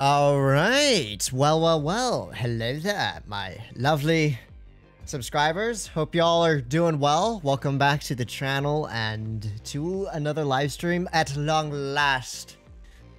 All right. Well, well, well. Hello there, my lovely subscribers. Hope y'all are doing well. Welcome back to the channel and to another live stream at long last.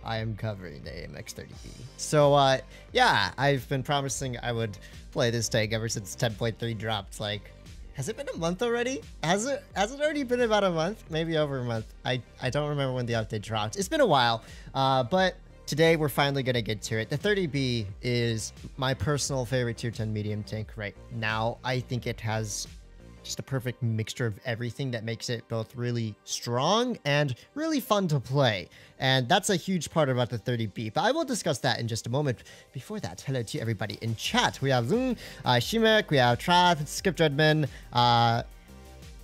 I am covering the AMX30B. So, uh, yeah, I've been promising I would play this tank ever since 10.3 dropped. Like, has it been a month already? Has it has it already been about a month? Maybe over a month. I, I don't remember when the update dropped. It's been a while. Uh, but today we're finally going to get to it. The 30B is my personal favorite tier 10 medium tank right now. I think it has just a perfect mixture of everything that makes it both really strong and really fun to play. And that's a huge part about the 30B, but I will discuss that in just a moment. Before that, hello to everybody in chat. We have Zoom, uh, Shimek, we have Trav, Skip Dreadman, uh,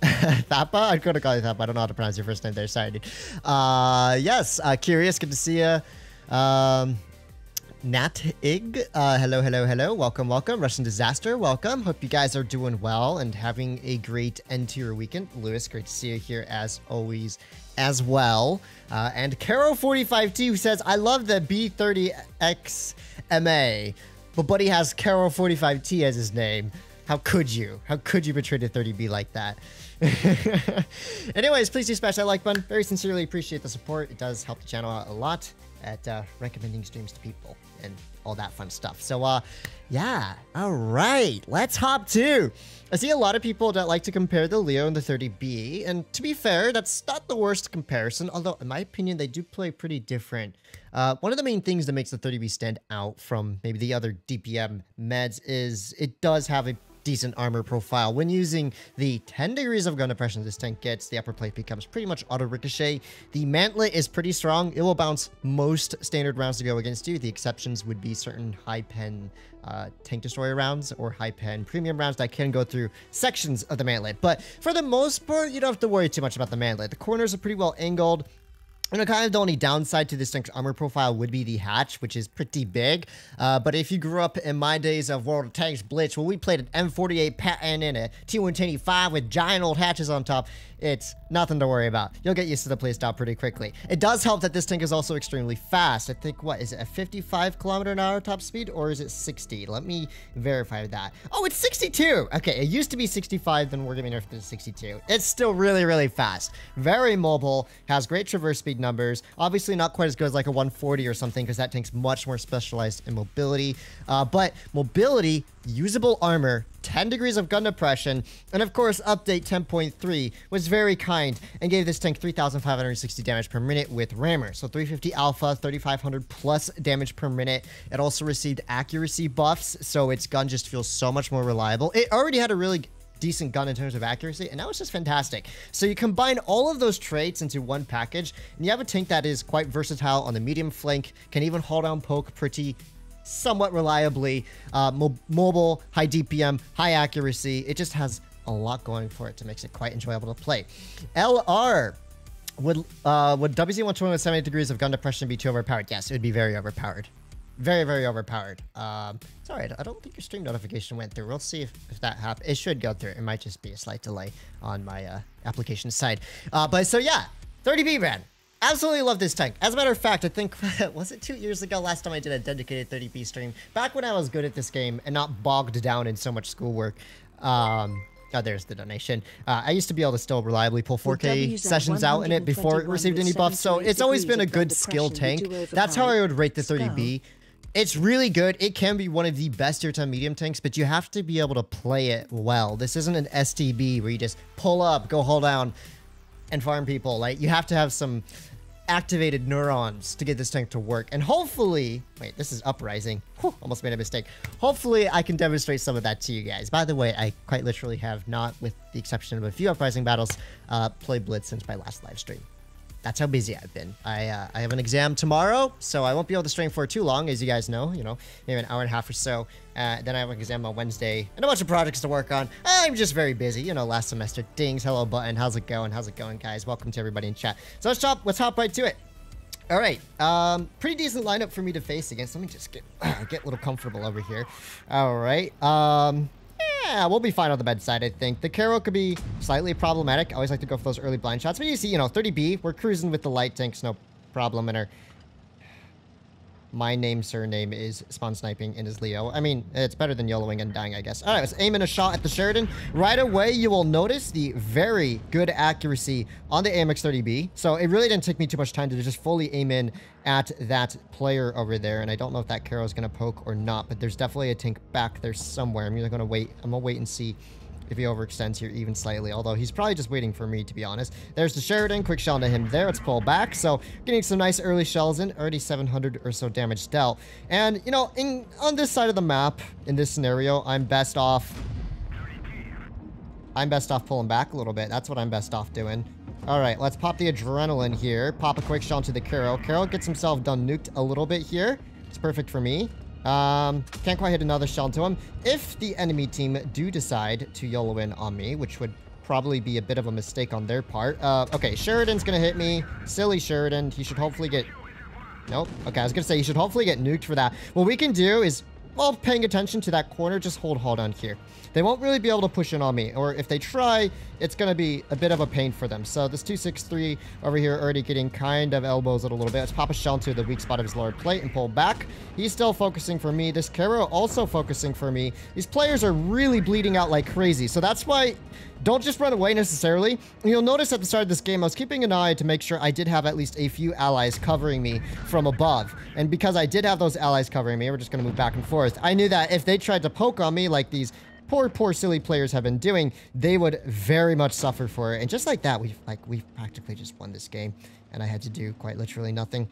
Thapa? I'm going to call you Thapa. I don't know how to pronounce your first name there. Sorry, dude. Uh, yes, uh, Curious, good to see you. Um, Nat Ig, uh, hello, hello, hello. Welcome, welcome. Russian Disaster, welcome. Hope you guys are doing well and having a great end to your weekend. Lewis, great to see you here as always as well. Uh, and Caro45T who says, I love the B30XMA, but Buddy has Caro45T as his name. How could you? How could you betray the 30B like that? Anyways, please do smash that like button. Very sincerely appreciate the support. It does help the channel out a lot at uh, recommending streams to people and all that fun stuff. So, uh, yeah, all right, let's hop to. I see a lot of people that like to compare the Leo and the 30B, and to be fair, that's not the worst comparison, although in my opinion, they do play pretty different. Uh, one of the main things that makes the 30B stand out from maybe the other DPM meds is it does have a decent armor profile. When using the 10 degrees of gun depression this tank gets, the upper plate becomes pretty much auto ricochet. The mantlet is pretty strong. It will bounce most standard rounds to go against you. The exceptions would be certain high pen uh, tank destroyer rounds or high pen premium rounds that can go through sections of the mantlet. But for the most part, you don't have to worry too much about the mantlet. The corners are pretty well angled. And kind of the only downside to this tank's armor profile would be the hatch, which is pretty big. Uh, but if you grew up in my days of World of Tanks Blitz, where we played an M48 Patton and a T125 with giant old hatches on top, it's nothing to worry about. You'll get used to the playstyle pretty quickly. It does help that this tank is also extremely fast. I think, what, is it a 55 kilometer an hour top speed or is it 60? Let me verify that. Oh, it's 62! Okay, it used to be 65, then we're nerf it to 62. It's still really, really fast. Very mobile, has great traverse speed numbers. Obviously not quite as good as like a 140 or something because that tank's much more specialized in mobility. Uh, but mobility, usable armor, 10 degrees of gun depression, and of course, update 10.3 was very kind and gave this tank 3,560 damage per minute with rammer. So 350 alpha, 3,500 plus damage per minute. It also received accuracy buffs, so its gun just feels so much more reliable. It already had a really decent gun in terms of accuracy, and now it's just fantastic. So you combine all of those traits into one package, and you have a tank that is quite versatile on the medium flank, can even haul down poke pretty somewhat reliably, uh, mo mobile, high DPM, high accuracy. It just has a lot going for it to make it quite enjoyable to play. LR. Would uh, would WZ-120 with 70 degrees of gun depression be too overpowered? Yes, it would be very overpowered. Very, very overpowered. Um, it's alright. I don't think your stream notification went through. We'll see if, if that happens. It should go through. It might just be a slight delay on my uh, application side. Uh, but so yeah, 30B man. Absolutely love this tank. As a matter of fact, I think, was it two years ago last time I did a dedicated 30B stream? Back when I was good at this game and not bogged down in so much schoolwork. Um, oh, there's the donation. Uh, I used to be able to still reliably pull 4K sessions out in it before it received any buffs, so it's always been a good skill tank. That's how I would rate the 30B. It's really good. It can be one of the best tier 10 medium tanks, but you have to be able to play it well. This isn't an STB where you just pull up, go hold down, and farm people. Like, you have to have some activated neurons to get this tank to work. And hopefully, wait, this is uprising. Whew, almost made a mistake. Hopefully, I can demonstrate some of that to you guys. By the way, I quite literally have not, with the exception of a few uprising battles, uh, played Blitz since my last live stream that's how busy I've been. I uh, I have an exam tomorrow, so I won't be able to stream for too long, as you guys know. You know, maybe an hour and a half or so. Uh, then I have an exam on Wednesday and a bunch of projects to work on. I'm just very busy. You know, last semester. Dings, hello button. How's it going? How's it going, guys? Welcome to everybody in chat. So let's hop. Let's hop right to it. All right, um, pretty decent lineup for me to face against. Let me just get get a little comfortable over here. All right, um, yeah, we'll be fine on the bedside, I think. The Carro could be slightly problematic. I always like to go for those early blind shots. But you see, you know, 30B, we're cruising with the light tanks, no problem. And our my name surname is spawn sniping and is Leo. I mean, it's better than YOLOing and dying, I guess. All right, let's aim in a shot at the Sheridan. Right away, you will notice the very good accuracy on the AMX-30B. So it really didn't take me too much time to just fully aim in at that player over there. And I don't know if that Carro is going to poke or not, but there's definitely a tank back there somewhere. I'm going to wait. I'm going to wait and see if he overextends here even slightly, although he's probably just waiting for me, to be honest. There's the Sheridan, quick shell to him there. Let's pull back. So getting some nice early shells in, already 700 or so damage dealt. And, you know, in on this side of the map, in this scenario, I'm best off... I'm best off pulling back a little bit. That's what I'm best off doing. All right, let's pop the adrenaline here. Pop a quick shot into the Carro. Carro gets himself done nuked a little bit here. It's perfect for me. Um, can't quite hit another shell into him. If the enemy team do decide to YOLO in on me, which would probably be a bit of a mistake on their part. Uh, okay, Sheridan's gonna hit me. Silly Sheridan. He should hopefully get... Nope. Okay, I was gonna say he should hopefully get nuked for that. What we can do is, while paying attention to that corner, just hold hold on here. They won't really be able to push in on me, or if they try, it's going to be a bit of a pain for them. So this 263 over here already getting kind of elbows it a little bit. Let's pop a shell into the weak spot of his lower plate and pull back. He's still focusing for me. This Carro also focusing for me. These players are really bleeding out like crazy. So that's why don't just run away necessarily. You'll notice at the start of this game, I was keeping an eye to make sure I did have at least a few allies covering me from above. And because I did have those allies covering me, we're just going to move back and forth. I knew that if they tried to poke on me like these poor, poor silly players have been doing, they would very much suffer for it. And just like that, we've like we've practically just won this game, and I had to do quite literally nothing.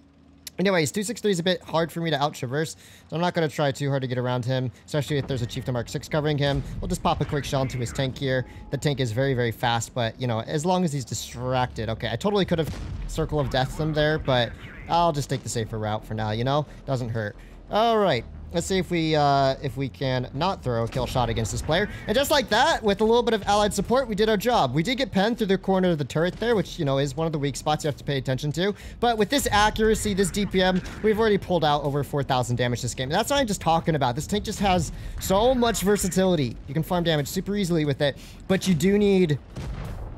Anyways, 263 is a bit hard for me to out-traverse, so I'm not going to try too hard to get around him, especially if there's a Chieftain Mark 6 covering him. We'll just pop a quick shell into his tank here. The tank is very, very fast, but, you know, as long as he's distracted. Okay, I totally could have Circle of Death him there, but I'll just take the safer route for now, you know? Doesn't hurt. All right. Let's see if we uh, if we can not throw a kill shot against this player. And just like that, with a little bit of allied support, we did our job. We did get penned through the corner of the turret there, which, you know, is one of the weak spots you have to pay attention to. But with this accuracy, this DPM, we've already pulled out over 4,000 damage this game. And that's what I'm just talking about. This tank just has so much versatility. You can farm damage super easily with it, but you do need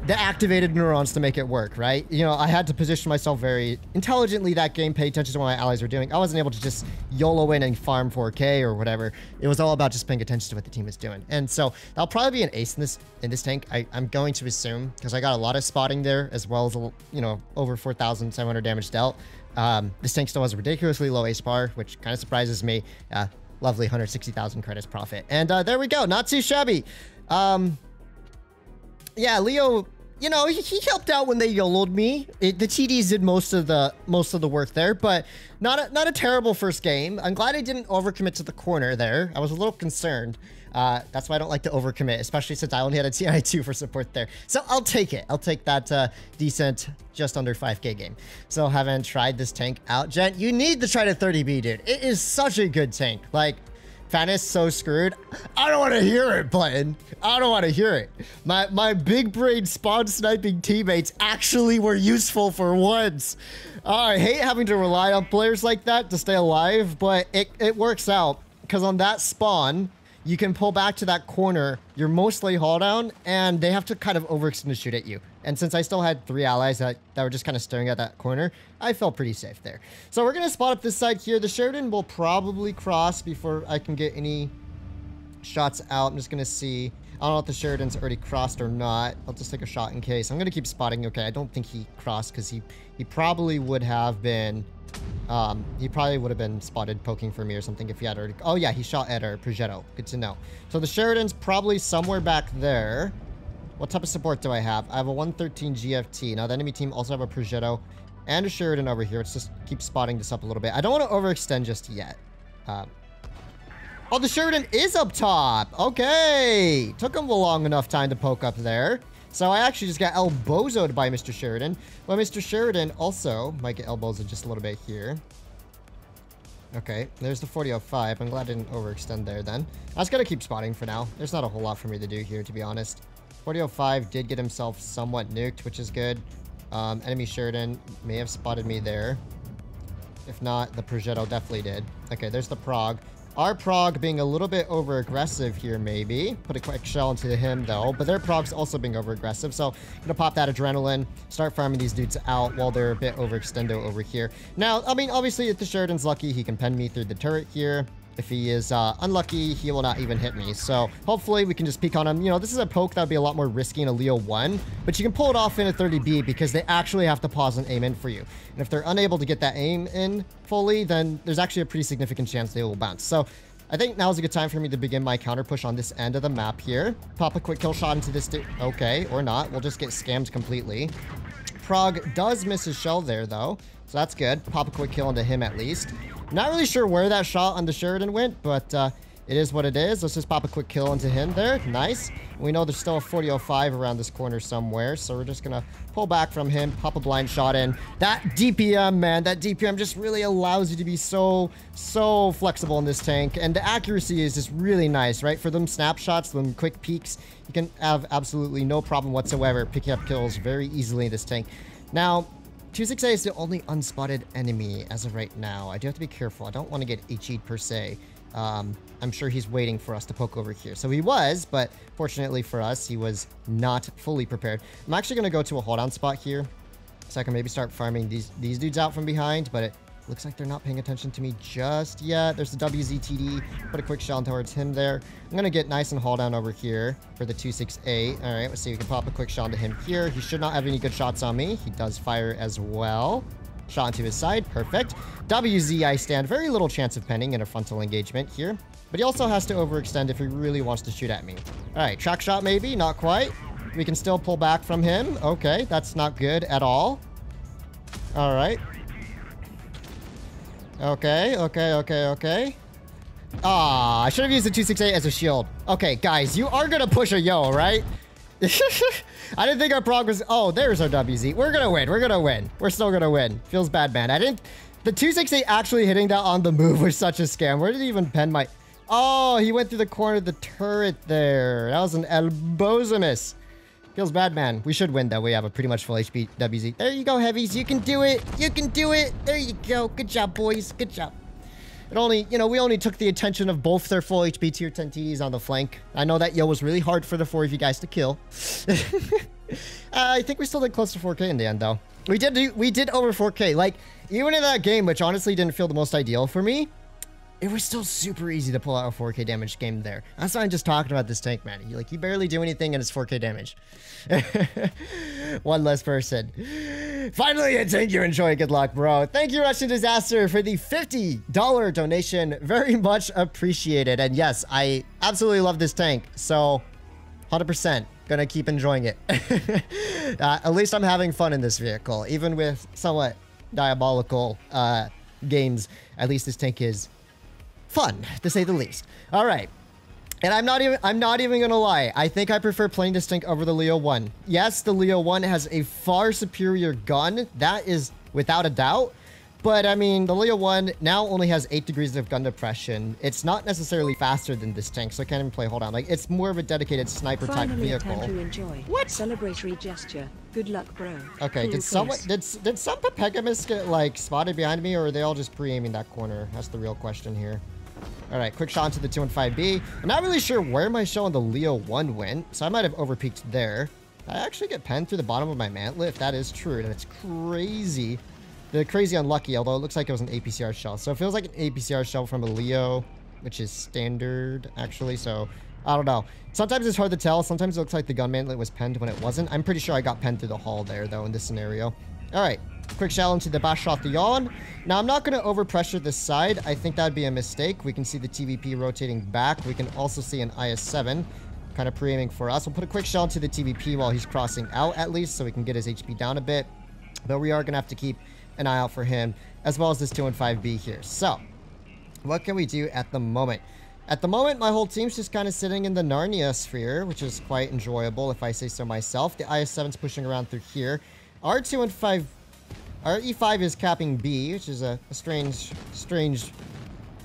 the activated neurons to make it work, right? You know, I had to position myself very intelligently that game, pay attention to what my allies were doing. I wasn't able to just YOLO in and farm 4k or whatever. It was all about just paying attention to what the team was doing. And so that'll probably be an ace in this in this tank. I, am going to assume because I got a lot of spotting there as well as, you know, over 4,700 damage dealt. Um, this tank still has a ridiculously low ace bar, which kind of surprises me. Uh, lovely 160,000 credits profit. And uh, there we go. Not too shabby. Um, yeah, Leo you know, he, he helped out when they YOLO'd me. It, the TDs did most of the most of the work there, but not a, not a terrible first game. I'm glad I didn't overcommit to the corner there. I was a little concerned. Uh, that's why I don't like to overcommit, especially since I only had a TI2 for support there. So I'll take it. I'll take that uh, decent, just under 5k game. So haven't tried this tank out. Gent, you need to try the 30B, dude. It is such a good tank. Like, Fan is so screwed. I don't want to hear it, Button. I don't want to hear it. My my big brain spawn sniping teammates actually were useful for once. Oh, I hate having to rely on players like that to stay alive, but it, it works out. Because on that spawn, you can pull back to that corner. You're mostly haul down, and they have to kind of overextend to shoot at you. And since I still had three allies that, that were just kind of staring at that corner, I felt pretty safe there. So we're going to spot up this side here. The Sheridan will probably cross before I can get any shots out. I'm just going to see. I don't know if the Sheridan's already crossed or not. I'll just take a shot in case. I'm going to keep spotting. Okay, I don't think he crossed because he, he probably would have been... Um, he probably would have been spotted poking for me or something if he had already... Oh, yeah, he shot at our Progetto. Good to know. So the Sheridan's probably somewhere back there. What type of support do I have? I have a 113 GFT. Now, the enemy team also have a Progetto and a Sheridan over here. Let's just keep spotting this up a little bit. I don't want to overextend just yet. Um, oh, the Sheridan is up top. Okay. Took him a long enough time to poke up there. So I actually just got elbozoed by Mr. Sheridan. Well, Mr. Sheridan also might get elbowed just a little bit here. Okay, there's the 4005. I'm glad I didn't overextend there then. I going to keep spotting for now. There's not a whole lot for me to do here, to be honest. 4005 did get himself somewhat nuked, which is good. Um, enemy Sheridan may have spotted me there. If not, the Progetto definitely did. Okay, there's the Prog. Our prog being a little bit over aggressive here, maybe. Put a quick shell into him, though. But their prog's also being over aggressive. So, gonna pop that adrenaline, start farming these dudes out while they're a bit overextendo over here. Now, I mean, obviously, if the Sheridan's lucky, he can pen me through the turret here. If he is uh, unlucky, he will not even hit me. So hopefully we can just peek on him. You know, this is a poke that would be a lot more risky in a Leo 1, but you can pull it off in a 30B because they actually have to pause and aim in for you. And if they're unable to get that aim in fully, then there's actually a pretty significant chance they will bounce. So I think now is a good time for me to begin my counter push on this end of the map here. Pop a quick kill shot into this... dude. Okay, or not. We'll just get scammed completely. Prog does miss his shell there, though. So that's good. Pop a quick kill into him at least. Not really sure where that shot on the Sheridan went, but uh, it is what it is. Let's just pop a quick kill into him there. Nice. We know there's still a 4005 around this corner somewhere, so we're just going to pull back from him, pop a blind shot in. That DPM, man, that DPM just really allows you to be so, so flexible in this tank, and the accuracy is just really nice, right? For them snapshots, them quick peeks, you can have absolutely no problem whatsoever picking up kills very easily in this tank. Now, 268 is the only unspotted enemy as of right now. I do have to be careful. I don't want to get HE'd per se. Um, I'm sure he's waiting for us to poke over here. So he was, but fortunately for us, he was not fully prepared. I'm actually going to go to a hold down spot here. So I can maybe start farming these, these dudes out from behind, but it Looks like they're not paying attention to me just yet. There's the WZTD. Put a quick shell towards him there. I'm going to get nice and haul down over here for the 268. All right, let's see. We can pop a quick shot into him here. He should not have any good shots on me. He does fire as well. Shot into his side. Perfect. WZ, I stand very little chance of penning in a frontal engagement here. But he also has to overextend if he really wants to shoot at me. All right, track shot maybe. Not quite. We can still pull back from him. Okay, that's not good at all. All right. Okay, okay, okay, okay. Ah, I should have used the 268 as a shield. Okay, guys, you are gonna push a yo, right? I didn't think our prog was... Oh, there's our WZ. We're gonna win. We're gonna win. We're still gonna win. Feels bad, man. I didn't... The 268 actually hitting that on the move was such a scam. Where did he even pen my... Oh, he went through the corner of the turret there. That was an elbozimus. Feels bad, man. We should win, though. We have a pretty much full HP WZ. There you go, heavies. You can do it. You can do it. There you go. Good job, boys. Good job. It only, you know, we only took the attention of both their full HP tier 10 TDs on the flank. I know that yo was really hard for the four of you guys to kill. uh, I think we still did close to 4K in the end, though. We did we did over 4K. Like, even in that game, which honestly didn't feel the most ideal for me, it was still super easy to pull out a 4k damage game there. That's why I'm just talking about this tank, man. You, like, you barely do anything and it's 4k damage. One less person. Finally, a tank you enjoy. Good luck, bro. Thank you, Russian Disaster, for the $50 donation. Very much appreciated. And yes, I absolutely love this tank. So, 100% gonna keep enjoying it. uh, at least I'm having fun in this vehicle, even with somewhat diabolical uh, games. At least this tank is fun, to say the least. All right. And I'm not even I'm not even gonna lie. I think I prefer playing this tank over the Leo 1. Yes, the Leo 1 has a far superior gun. That is without a doubt. But I mean, the Leo 1 now only has 8 degrees of gun depression. It's not necessarily faster than this tank, so I can't even play hold on. Like, it's more of a dedicated sniper type vehicle. Time to enjoy. What? Celebratory gesture. Good luck, bro. Okay, cool did someone did did some Pegamus get like spotted behind me, or are they all just pre-aiming that corner? That's the real question here. All right, quick shot into the 215B. I'm not really sure where my shell on the Leo 1 went, so I might have overpeaked there. I actually get penned through the bottom of my mantlet, if that is true. and it's crazy. The crazy unlucky, although it looks like it was an APCR shell. So it feels like an APCR shell from a Leo, which is standard, actually. So I don't know. Sometimes it's hard to tell. Sometimes it looks like the gun mantlet was penned when it wasn't. I'm pretty sure I got penned through the hull there, though, in this scenario. All right. Quick shell into the Bashaw Yawn. Now, I'm not going to overpressure this side. I think that would be a mistake. We can see the TVP rotating back. We can also see an IS-7 kind of pre-aiming for us. We'll put a quick shell into the TVP while he's crossing out at least so we can get his HP down a bit. But we are going to have to keep an eye out for him as well as this 2 and 5B here. So, what can we do at the moment? At the moment, my whole team's just kind of sitting in the Narnia sphere, which is quite enjoyable if I say so myself. The IS-7's pushing around through here. R2 and 5 our E5 is capping B, which is a, a strange, strange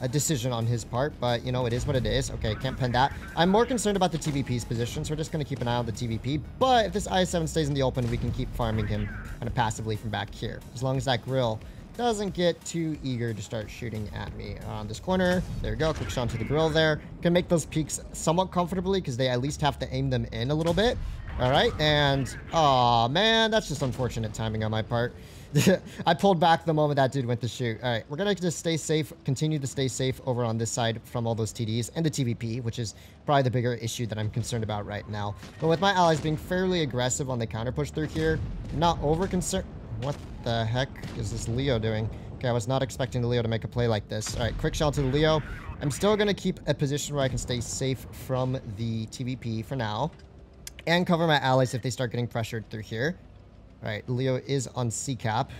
a decision on his part, but, you know, it is what it is. Okay, can't pen that. I'm more concerned about the TVP's position, so we're just going to keep an eye on the TVP. But if this I-7 stays in the open, we can keep farming him kind of passively from back here. As long as that Grille doesn't get too eager to start shooting at me uh, on this corner. There we go. Quick shot to the Grille there. Can make those peaks somewhat comfortably because they at least have to aim them in a little bit. All right, and oh man, that's just unfortunate timing on my part. I pulled back the moment that dude went to shoot. All right, we're gonna just stay safe, continue to stay safe over on this side from all those TDs and the TVP, which is probably the bigger issue that I'm concerned about right now. But with my allies being fairly aggressive on the counter push through here, not over concerned. What the heck is this Leo doing? Okay, I was not expecting the Leo to make a play like this. All right, quick shot to the Leo. I'm still gonna keep a position where I can stay safe from the TVP for now and cover my allies if they start getting pressured through here. Right, Leo is on C-cap.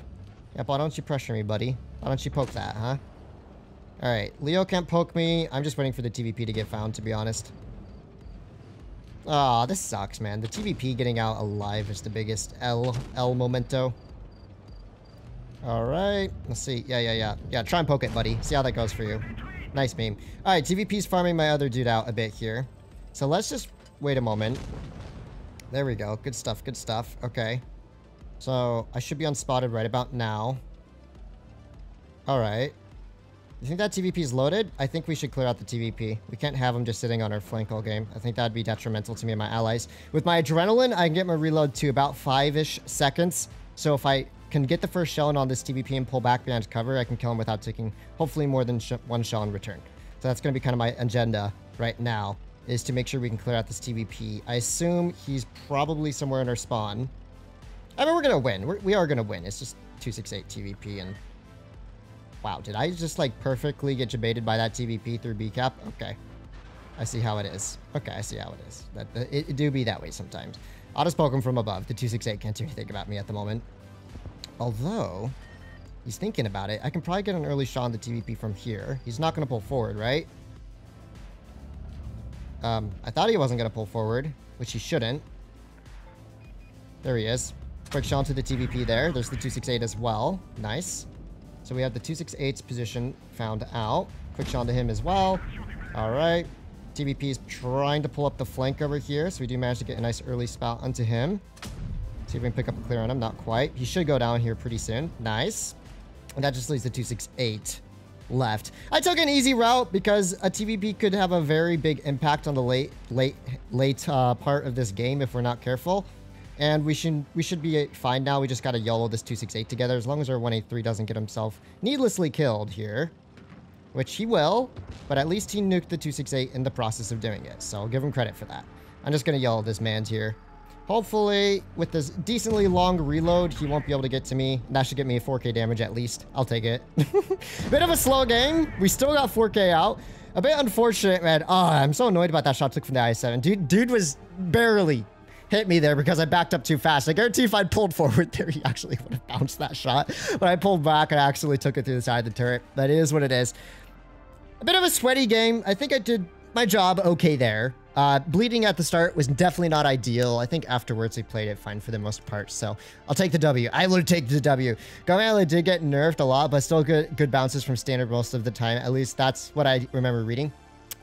Yeah, why don't you pressure me, buddy? Why don't you poke that, huh? All right, Leo can't poke me. I'm just waiting for the TVP to get found, to be honest. Aw, oh, this sucks, man. The TVP getting out alive is the biggest L, L momento. All right, let's see. Yeah, yeah, yeah. Yeah, try and poke it, buddy. See how that goes for you. Nice meme. All right, TVP's farming my other dude out a bit here. So let's just wait a moment. There we go. Good stuff, good stuff. Okay. So, I should be unspotted right about now. Alright. You think that TVP is loaded? I think we should clear out the TVP. We can't have him just sitting on our flank all game. I think that'd be detrimental to me and my allies. With my adrenaline, I can get my reload to about five-ish seconds. So if I can get the first shell in on this TVP and pull back behind cover, I can kill him without taking hopefully more than sh one shell in return. So that's going to be kind of my agenda right now is to make sure we can clear out this TVP. I assume he's probably somewhere in our spawn. I mean, we're going to win. We're, we are going to win. It's just 268 TVP and... Wow, did I just, like, perfectly get debated by that TVP through B cap? Okay. I see how it is. Okay, I see how it is. That It, it do be that way sometimes. I'll just poke him from above. The 268 can't do anything about me at the moment. Although, he's thinking about it. I can probably get an early shot on the TVP from here. He's not going to pull forward, right? Um, I thought he wasn't going to pull forward, which he shouldn't. There he is. Quick shot to the TVP there. There's the 268 as well. Nice. So we have the 268's position found out. Quick shot to him as well. All right. TVP is trying to pull up the flank over here, so we do manage to get a nice early spout onto him. See if we can pick up a clear on him. Not quite. He should go down here pretty soon. Nice. And that just leaves the 268 left. I took an easy route because a TVP could have a very big impact on the late, late, late uh, part of this game if we're not careful. And we should we should be fine now. We just got to YOLO this 268 together as long as our 183 doesn't get himself needlessly killed here. Which he will, but at least he nuked the 268 in the process of doing it. So I'll give him credit for that. I'm just going to YOLO this man's here. Hopefully, with this decently long reload, he won't be able to get to me. That should get me a 4k damage at least. I'll take it. Bit of a slow game. We still got 4k out. A bit unfortunate, man. Oh, I'm so annoyed about that shot took from the i7. Dude, dude was barely hit me there because I backed up too fast. I guarantee if I'd pulled forward there, he actually would have bounced that shot. But I pulled back and I actually took it through the side of the turret. That is what it is. A bit of a sweaty game. I think I did my job okay there. Uh, bleeding at the start was definitely not ideal. I think afterwards they played it fine for the most part. So I'll take the W. I will take the W. Gamela did get nerfed a lot, but still good good bounces from standard most of the time. At least that's what I remember reading.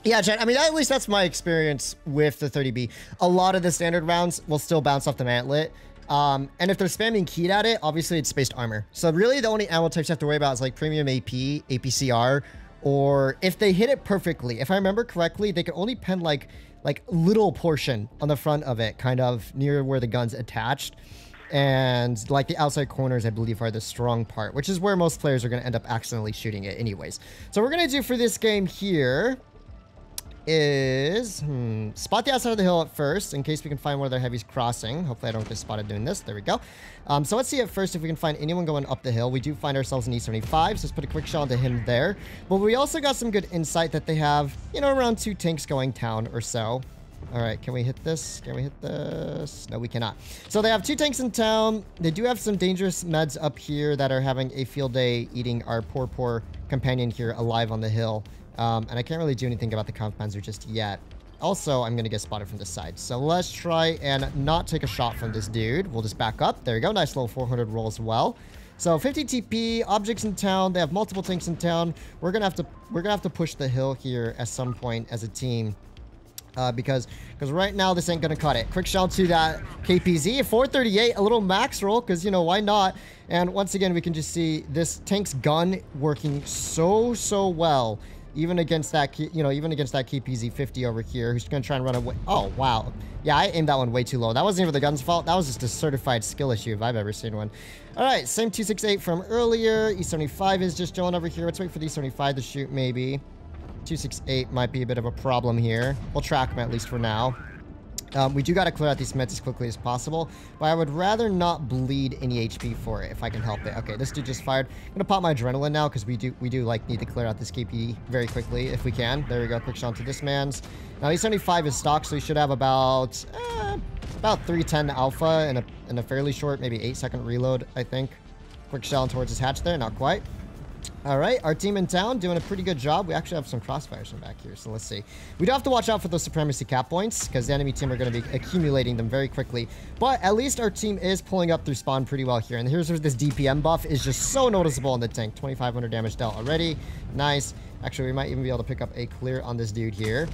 Yeah, Chad, I mean, at least that's my experience with the 30B. A lot of the standard rounds will still bounce off the mantlet. Um, and if they're spamming keyed at it, obviously it's spaced armor. So really the only ammo types you have to worry about is like premium AP, APCR, or if they hit it perfectly. If I remember correctly, they can only pen like like little portion on the front of it, kind of near where the gun's attached. And like the outside corners, I believe, are the strong part, which is where most players are going to end up accidentally shooting it anyways. So we're going to do for this game here is hmm, spot the outside of the hill at first in case we can find one of their heavies crossing. Hopefully I don't get spotted doing this. There we go. Um, so let's see at first if we can find anyone going up the hill. We do find ourselves in E75, so let's put a quick shot onto him there. But we also got some good insight that they have, you know, around two tanks going town or so. All right, can we hit this? Can we hit this? No, we cannot. So they have two tanks in town. They do have some dangerous meds up here that are having a field day eating our poor, poor companion here alive on the hill. Um, and I can't really do anything about the Kampfpanzer just yet. Also, I'm going to get spotted from this side. So let's try and not take a shot from this dude. We'll just back up. There we go. Nice little 400 roll as well. So 50 TP, objects in town. They have multiple tanks in town. We're gonna have to we're gonna have to push the hill here at some point as a team. Uh, because because right now this ain't gonna cut it. Quick shell to that KPZ, 438, a little max roll, because you know why not? And once again, we can just see this tank's gun working so so well, even against that you know even against that KPZ 50 over here, who's gonna try and run away. Oh wow, yeah, I aimed that one way too low. That wasn't even the gun's fault. That was just a certified skill issue if I've ever seen one. All right, same 268 from earlier. E75 is just chilling over here. Let's wait for the E75 to shoot maybe. 268 might be a bit of a problem here. We'll track him at least for now. Um, we do got to clear out these meds as quickly as possible, but I would rather not bleed any HP for it if I can help it. Okay, this dude just fired. I'm gonna pop my adrenaline now because we do we do like need to clear out this KP very quickly if we can. There we go. Quick shot to this man's. Now he's 75 is stock, so he should have about eh, about 310 alpha in a in a fairly short, maybe eight second reload. I think. Quick shell towards his hatch there. Not quite. All right, our team in town doing a pretty good job. We actually have some crossfires from back here, so let's see. We do have to watch out for those supremacy cap points because the enemy team are going to be accumulating them very quickly. But at least our team is pulling up through spawn pretty well here. And here's where this DPM buff is just so noticeable in the tank. 2,500 damage dealt already. Nice. Actually, we might even be able to pick up a clear on this dude here.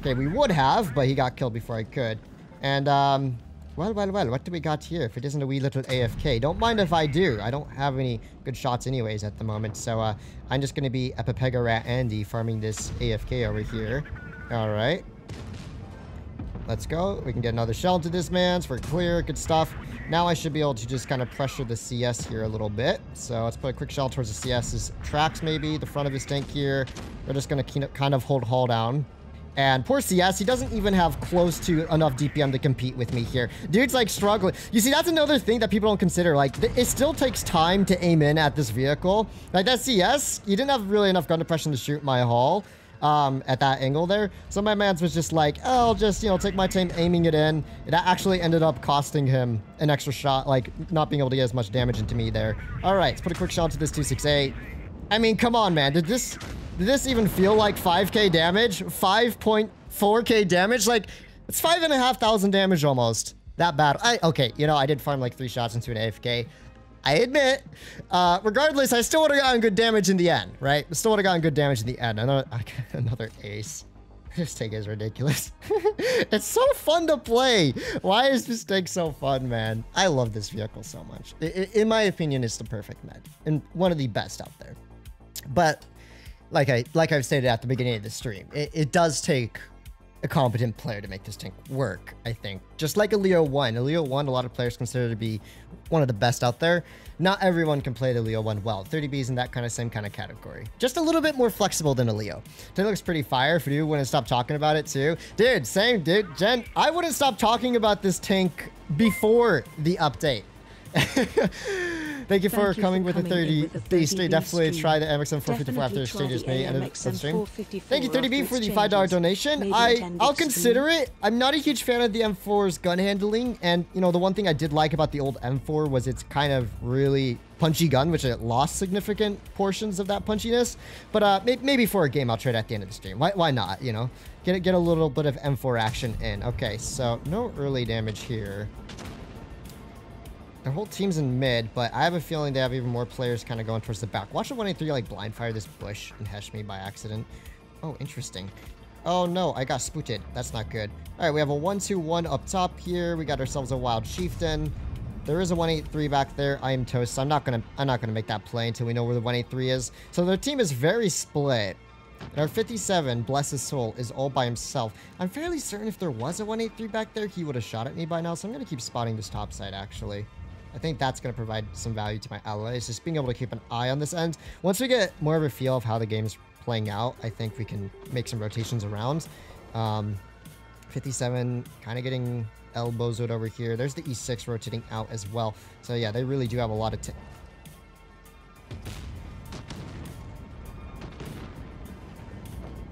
Okay, we would have, but he got killed before I could. And, um, well, well, well, what do we got here if it isn't a wee little AFK? Don't mind if I do. I don't have any good shots anyways at the moment, so uh, I'm just going to be a Pepega Rat Andy farming this AFK over here. All right. Let's go. We can get another shell into this man's for clear. Good stuff. Now I should be able to just kind of pressure the CS here a little bit. So let's put a quick shell towards the CS's tracks maybe, the front of his tank here. We're just going to kind of hold hull down. And poor CS, he doesn't even have close to enough DPM to compete with me here. Dude's like struggling. You see, that's another thing that people don't consider. Like, it still takes time to aim in at this vehicle. Like that CS, you didn't have really enough gun depression to shoot my hull um, at that angle there. So my man's was just like, oh, I'll just, you know, take my time aiming it in. That actually ended up costing him an extra shot, like not being able to get as much damage into me there. All right, let's put a quick shot to this 268. I mean, come on, man. Did this did this even feel like 5k damage? 5.4k damage? Like, it's 5,500 damage almost. That bad. I Okay, you know, I did farm like three shots into an AFK. I admit. Uh, regardless, I still would have gotten good damage in the end, right? Still would have gotten good damage in the end. Another, another ace. This tank is ridiculous. it's so fun to play. Why is this tank so fun, man? I love this vehicle so much. I, in my opinion, it's the perfect med. And one of the best out there. But like I like I've stated at the beginning of the stream, it, it does take a competent player to make this tank work, I think. Just like a Leo 1. A Leo 1, a lot of players consider to be one of the best out there. Not everyone can play the Leo 1 well. 30B is in that kind of same kind of category. Just a little bit more flexible than a Leo. Tank looks pretty fire. If you wouldn't stop talking about it too. Dude, same, dude. Jen, I wouldn't stop talking about this tank before the update. Thank you for Thank coming, for with, coming a 30 with a 30 Stay Definitely try the MXM 454 after exchanges may end of the stream. Thank you 30B for the $5 donation. I, I'll consider it. I'm not a huge fan of the M4's gun handling. And, you know, the one thing I did like about the old M4 was its kind of really punchy gun, which it lost significant portions of that punchiness. But uh, maybe for a game, I'll trade at the end of the stream. Why, why not, you know? Get, get a little bit of M4 action in. Okay, so no early damage here. Their whole team's in mid, but I have a feeling they have even more players kind of going towards the back. Watch the 183 like blind fire this bush and hesh me by accident. Oh, interesting. Oh no, I got spooted. That's not good. All right, we have a 1-2-1 up top here. We got ourselves a wild chieftain. There is a 183 back there. I am toast. I'm not gonna I'm not gonna make that play until we know where the 183 is. So their team is very split. And our 57, bless his soul, is all by himself. I'm fairly certain if there was a 183 back there, he would have shot at me by now. So I'm gonna keep spotting this top side actually. I think that's going to provide some value to my allies, just being able to keep an eye on this end. Once we get more of a feel of how the game's playing out, I think we can make some rotations around. Um, 57 kind of getting elbows over here. There's the E6 rotating out as well. So yeah, they really do have a lot of...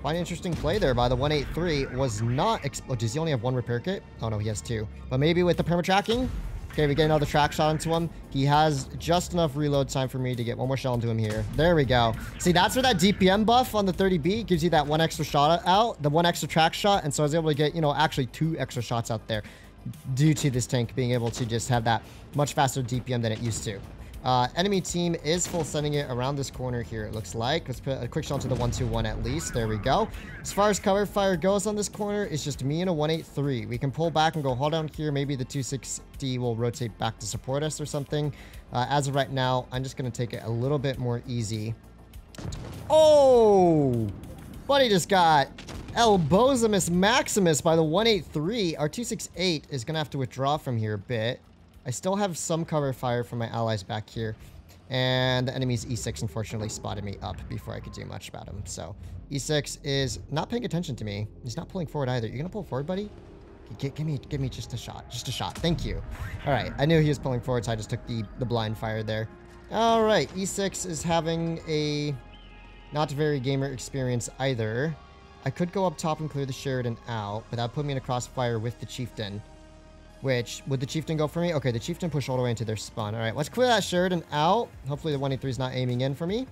Quite an interesting play there by the 183. Was not... Oh, does he only have one repair kit? Oh no, he has two. But maybe with the perma tracking, Okay, we get another track shot into him. He has just enough reload time for me to get one more shell into him here. There we go. See, that's where that DPM buff on the 30B gives you that one extra shot out, the one extra track shot. And so I was able to get, you know, actually two extra shots out there due to this tank being able to just have that much faster DPM than it used to. Uh, enemy team is full sending it around this corner here, it looks like. Let's put a quick shot to the 1-2-1 at least. There we go. As far as cover fire goes on this corner, it's just me and a 1-8-3. We can pull back and go hold down here. Maybe the 260 will rotate back to support us or something. Uh, as of right now, I'm just going to take it a little bit more easy. Oh! Buddy just got Elbozimus Maximus by the 183. Our 268 is going to have to withdraw from here a bit. I still have some cover fire from my allies back here. And the enemy's E6 unfortunately spotted me up before I could do much about him. So E6 is not paying attention to me. He's not pulling forward either. You're gonna pull forward, buddy? G give me, give me just a shot. Just a shot. Thank you. All right. I knew he was pulling forward, so I just took the, the blind fire there. All right. E6 is having a not very gamer experience either. I could go up top and clear the Sheridan out, but that put me in a crossfire with the Chieftain. Which, would the Chieftain go for me? Okay, the Chieftain pushed all the way into their spawn. All right, let's clear that Sheridan out. Hopefully the 183 is not aiming in for me.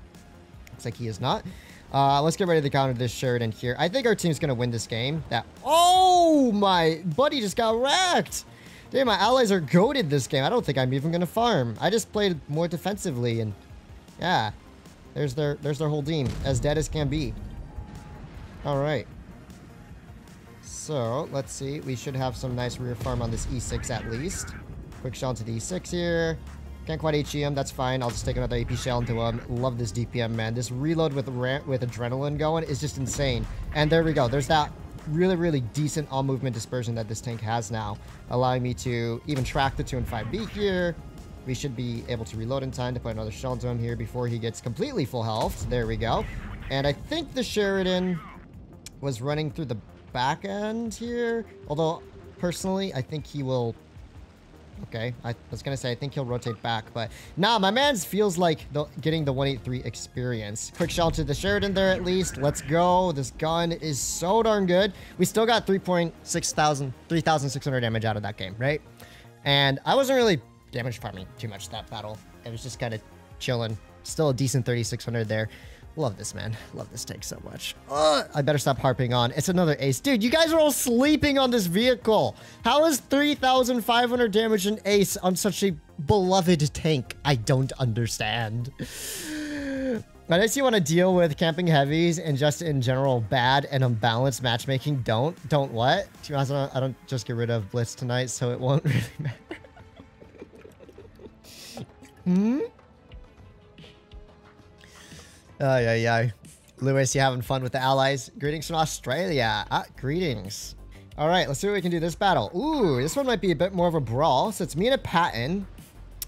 Looks like he is not. Uh, let's get ready to counter this Sheridan here. I think our team's going to win this game. That Oh, my buddy just got wrecked. Damn, my allies are goaded this game. I don't think I'm even going to farm. I just played more defensively and yeah. There's their there's their whole team. As dead as can be. Alright. So, let's see. We should have some nice rear farm on this E6 at least. Quick shell into the E6 here. Can't quite HE him, that's fine. I'll just take another AP shell into him. Love this DPM, man. This reload with with adrenaline going is just insane. And there we go. There's that really, really decent all-movement dispersion that this tank has now, allowing me to even track the 2 and 5B here. We should be able to reload in time to put another shell into him here before he gets completely full health. There we go. And I think the Sheridan was running through the back end here. Although, personally, I think he will... Okay, I was going to say I think he'll rotate back, but nah, my man's feels like the, getting the 183 experience. Quick shell to the Sheridan there at least. Let's go. This gun is so darn good. We still got 3.6 thousand, 3,600 damage out of that game, right? And I wasn't really damage farming too much that battle. It was just kind of chilling. Still a decent 3,600 there. Love this, man. Love this tank so much. Ugh, I better stop harping on. It's another ace. Dude, you guys are all sleeping on this vehicle. How is 3,500 damage an ace on such a beloved tank? I don't understand. Unless you want to deal with camping heavies and just in general bad and unbalanced matchmaking, don't. Don't what? I don't just get rid of Blitz tonight, so it won't really matter. hmm? Oh, yeah, yeah. Lewis, you having fun with the allies? Greetings from Australia. Ah, greetings. All right, let's see what we can do this battle. Ooh, this one might be a bit more of a brawl. So it's me and a Patton.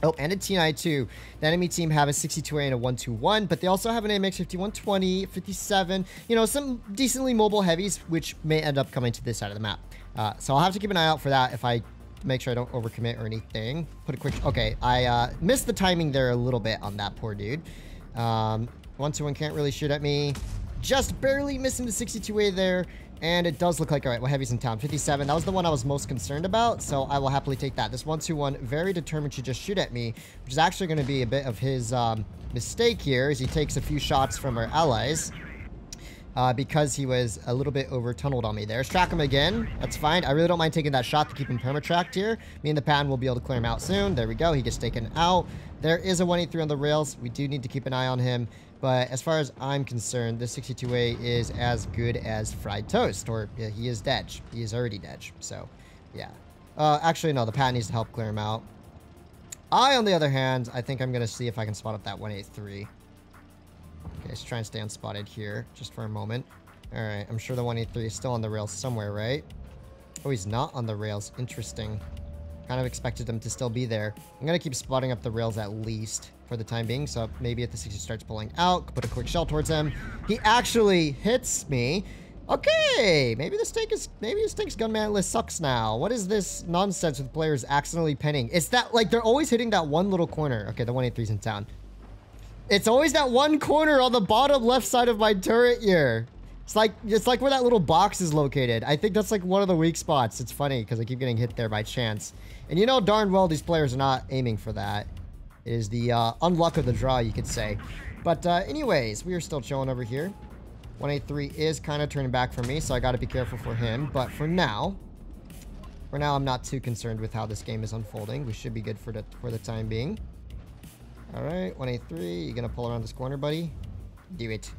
Oh, and a T92. The enemy team have a 62A and a 121, but they also have an AMX 5120, 57, you know, some decently mobile heavies, which may end up coming to this side of the map. Uh, so I'll have to keep an eye out for that if I make sure I don't overcommit or anything. Put a quick... Okay, I uh, missed the timing there a little bit on that poor dude. Um, 121 can't really shoot at me. Just barely missing the 62A there. And it does look like, all right, well, heavy's in town. 57, that was the one I was most concerned about, so I will happily take that. This 121, very determined to just shoot at me, which is actually going to be a bit of his um, mistake here, as he takes a few shots from our allies. Uh, because he was a little bit over tunneled on me there. Track him again. That's fine. I really don't mind taking that shot to keep him perma-tracked here. Me and the pan will be able to clear him out soon. There we go. He gets taken out. There is a 183 on the rails. We do need to keep an eye on him. But as far as I'm concerned, this 62A is as good as fried toast, or yeah, he is dead. He is already dead. So, yeah. Uh, actually, no, the Pat needs to help clear him out. I, on the other hand, I think I'm going to see if I can spot up that 183. Okay, let's try and stay unspotted here, just for a moment. Alright, I'm sure the 183 is still on the rails somewhere, right? Oh, he's not on the rails. Interesting. Kind of expected him to still be there. I'm going to keep spotting up the rails at least for the time being. So maybe if the 60 starts pulling out, put a quick shell towards him. He actually hits me. Okay, maybe this tank is, maybe this tank's gun mantlet sucks now. What is this nonsense with players accidentally pinning? It's that, like, they're always hitting that one little corner. Okay, the 183's in town. It's always that one corner on the bottom left side of my turret here. It's like, it's like where that little box is located. I think that's like one of the weak spots. It's funny because I keep getting hit there by chance. And you know darn well these players are not aiming for that is the uh, unluck of the draw, you could say. But uh, anyways, we are still chilling over here. 183 is kind of turning back for me, so I got to be careful for him. But for now, for now, I'm not too concerned with how this game is unfolding. We should be good for the, for the time being. All right, 183. You gonna pull around this corner, buddy? Do it.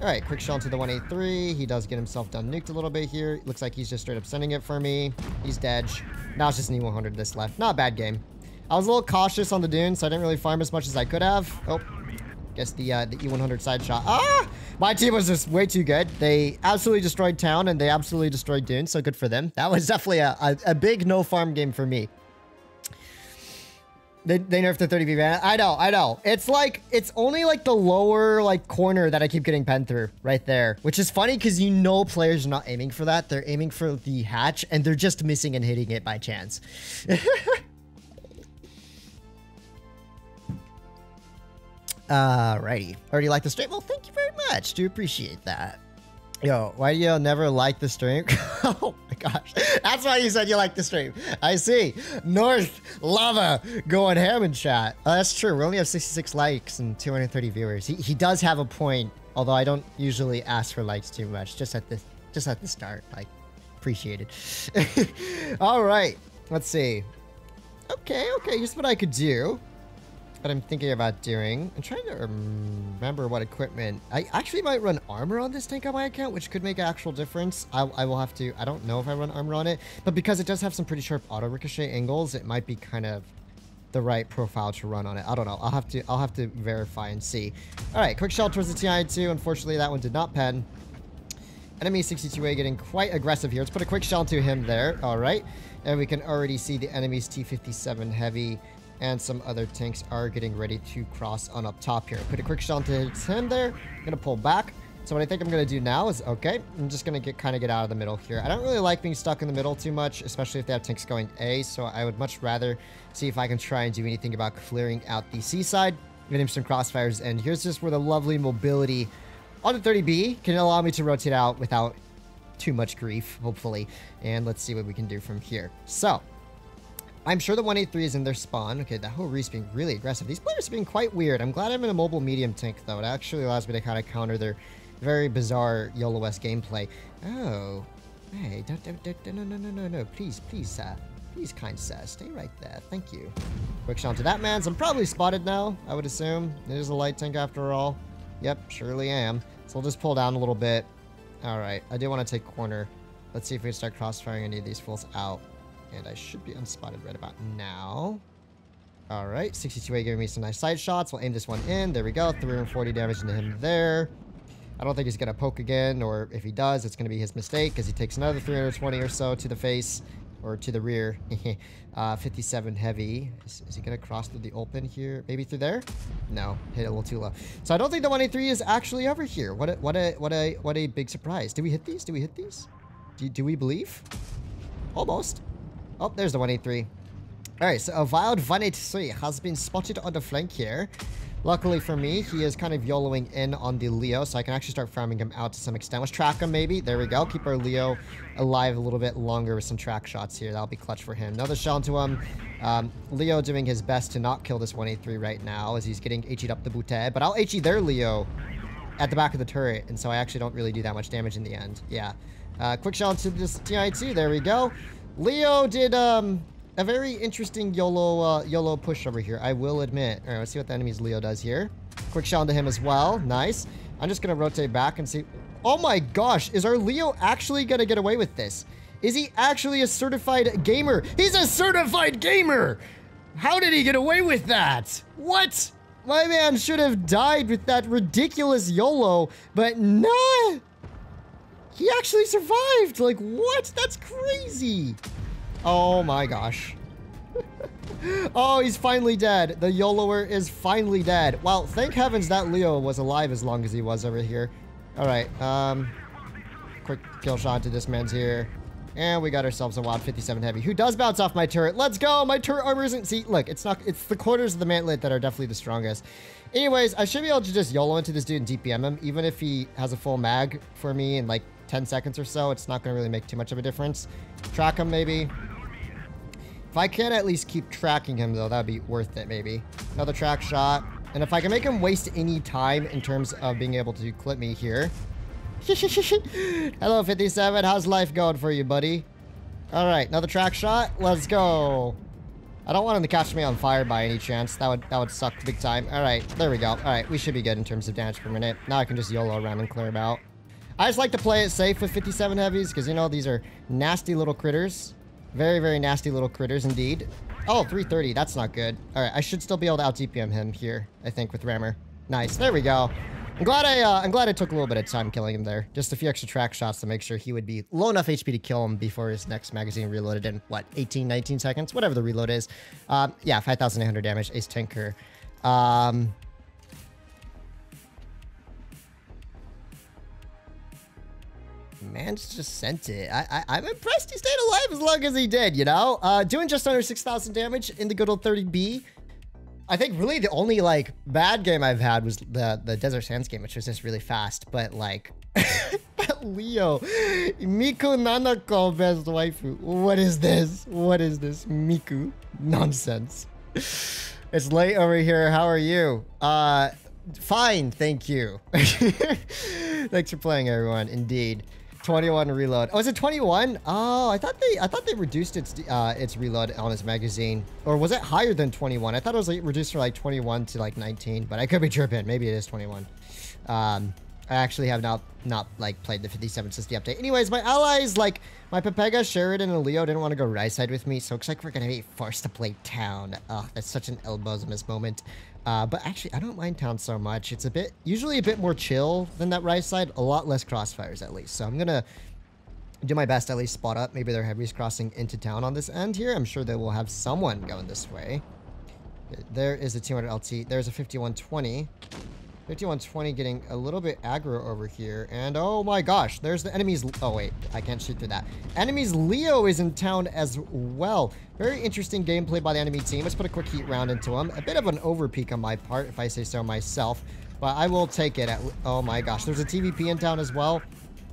All right, quick shot to the 183. He does get himself done nuked a little bit here. Looks like he's just straight up sending it for me. He's dead. Now it's just an E100 this left. Not a bad game. I was a little cautious on the dune, so I didn't really farm as much as I could have. Oh, guess the uh, the E100 side shot. Ah! My team was just way too good. They absolutely destroyed town, and they absolutely destroyed dune, so good for them. That was definitely a, a, a big no farm game for me. They, they nerfed the 30 VP. I know, I know. It's like, it's only like the lower like corner that I keep getting penned through right there, which is funny because you know players are not aiming for that. They're aiming for the hatch and they're just missing and hitting it by chance. Alrighty. Already like the stream? Well, thank you very much. Do appreciate that. Yo, why do you never like the stream? oh my gosh. That's why you said you like the stream. I see. North Lava going ham in chat. Oh, that's true. We only have 66 likes and 230 viewers. He, he does have a point, although I don't usually ask for likes too much. Just at the just at the start. Like, appreciate it. All right. Let's see. Okay, okay. Here's what I could do what I'm thinking about doing. I'm trying to remember what equipment. I actually might run armor on this tank on my account, which could make an actual difference. I, I will have to. I don't know if I run armor on it, but because it does have some pretty sharp auto ricochet angles, it might be kind of the right profile to run on it. I don't know. I'll have to. I'll have to verify and see. All right, quick shell towards the TI2. Unfortunately, that one did not pen. Enemy 62A getting quite aggressive here. Let's put a quick shell to him there. All right. And we can already see the enemy's T-57 heavy and some other tanks are getting ready to cross on up top here. Put a quick shot into him there. Gonna pull back. So what I think I'm gonna do now is, okay, I'm just gonna get kind of get out of the middle here. I don't really like being stuck in the middle too much, especially if they have tanks going A, so I would much rather see if I can try and do anything about clearing out the seaside, getting some crossfires, and here's just where the lovely mobility on the 30B can allow me to rotate out without too much grief, hopefully. And let's see what we can do from here. So, I'm sure the 183 is in their spawn. Okay, that whole Reese being really aggressive. These players are being quite weird. I'm glad I'm in a mobile medium tank, though. It actually allows me to kind of counter their very bizarre YOLO West gameplay. Oh. Hey, don't, don't, don't, no, no, no, no, no. Please, please, sir. Please, kind sir. Stay right there. Thank you. Quick shot to that man's. I'm probably spotted now, I would assume. It is a light tank after all. Yep, surely am. So I'll just pull down a little bit. Alright, I do want to take corner. Let's see if we can start crossfiring any of these fools out. And I should be unspotted right about now. Alright, 62A giving me some nice side shots. We'll aim this one in. There we go. 340 damage into him there. I don't think he's going to poke again, or if he does, it's going to be his mistake, because he takes another 320 or so to the face, or to the rear. uh, 57 heavy. Is, is he going to cross through the open here? Maybe through there? No, hit a little too low. So I don't think the 183 is actually over here. What a, what a, what a, what a big surprise. Do we hit these? Do we hit these? Do, do we believe? Almost. Oh, there's the 183. Alright, so a wild 183 has been spotted on the flank here. Luckily for me, he is kind of YOLOing in on the Leo, so I can actually start farming him out to some extent. Let's track him, maybe. There we go. Keep our Leo alive a little bit longer with some track shots here. That'll be clutch for him. Another shell into him. Um, Leo doing his best to not kill this 183 right now as he's getting HE'd up the Butte. But I'll HE their Leo at the back of the turret, and so I actually don't really do that much damage in the end. Yeah. Uh, quick shell into this TI2. There we go. Leo did um a very interesting YOLO uh, YOLO push over here, I will admit. All right, let's see what the enemy's Leo does here. Quick shot into him as well. Nice. I'm just going to rotate back and see. Oh my gosh, is our Leo actually going to get away with this? Is he actually a certified gamer? He's a certified gamer! How did he get away with that? What? My man should have died with that ridiculous YOLO, but nah! He actually survived! Like, what? That's crazy! Oh my gosh. oh, he's finally dead. The YOLOer is finally dead. Well, thank heavens that Leo was alive as long as he was over here. Alright, um... Quick kill shot to this man's here. And we got ourselves a Wild 57 Heavy, who does bounce off my turret. Let's go! My turret armor isn't... See, look, it's not... It's the quarters of the mantlet that are definitely the strongest. Anyways, I should be able to just YOLO into this dude and DPM him, even if he has a full mag for me and, like 10 seconds or so. It's not going to really make too much of a difference. Track him, maybe. If I can at least keep tracking him, though, that'd be worth it, maybe. Another track shot. And if I can make him waste any time in terms of being able to clip me here. Hello, 57. How's life going for you, buddy? All right, another track shot. Let's go. I don't want him to catch me on fire by any chance. That would that would suck big time. All right, there we go. All right, we should be good in terms of damage per minute. Now I can just YOLO around and clear him out. I just like to play it safe with 57 heavies because, you know, these are nasty little critters. Very, very nasty little critters indeed. Oh, 330. That's not good. All right, I should still be able to out DPM him here, I think, with Rammer. Nice. There we go. I'm glad I uh, I'm glad I took a little bit of time killing him there. Just a few extra track shots to make sure he would be low enough HP to kill him before his next magazine reloaded in, what, 18, 19 seconds? Whatever the reload is. Um, yeah, 5,800 damage. Ace Tanker. Um, man just sent it. I, I, am I'm impressed he stayed alive as long as he did, you know? Uh, doing just under 6,000 damage in the good old 30B. I think really the only, like, bad game I've had was the, the Desert Sands game, which was just really fast. But, like, Leo, Miku Nanako best waifu. What is this? What is this? Miku? Nonsense. It's late over here. How are you? Uh, fine, thank you. Thanks for playing, everyone. Indeed. 21 reload. Oh, is it 21? Oh, I thought they I thought they reduced its uh, its reload on its magazine. Or was it higher than 21? I thought it was like reduced from like 21 to like 19, but I could be tripping. Maybe it is 21. Um, I actually have not not like played the 57 since the update. Anyways, my allies like my Pepega, Sheridan, and Leo didn't want to go right side with me, so it looks like we're gonna be forced to play town. Oh, that's such an Elbozimus moment. Uh, but actually, I don't mind town so much. It's a bit, usually a bit more chill than that right side. A lot less crossfires, at least. So I'm going to do my best at least spot up. Maybe they're heavies crossing into town on this end here. I'm sure they will have someone going this way. There is a 200 LT. There's a 5120. 5120 getting a little bit aggro over here. And oh my gosh, there's the enemy's... Oh wait, I can't shoot through that. Enemy's Leo is in town as well. Very interesting gameplay by the enemy team. Let's put a quick heat round into him. A bit of an overpeak on my part, if I say so myself. But I will take it. At, oh my gosh, there's a TVP in town as well.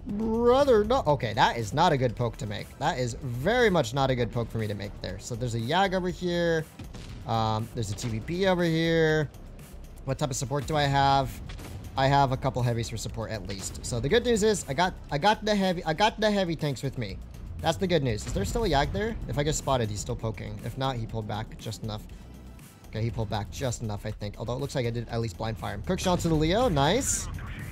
Brother, no. Okay, that is not a good poke to make. That is very much not a good poke for me to make there. So there's a Yag over here. Um, there's a TVP over here. What type of support do I have? I have a couple heavies for support at least. So the good news is I got I got the heavy I got the heavy tanks with me. That's the good news. Is there still a Yag there? If I get spotted, he's still poking. If not, he pulled back just enough. Okay, he pulled back just enough, I think. Although it looks like I did at least blind fire him. Quick shot to the Leo. Nice.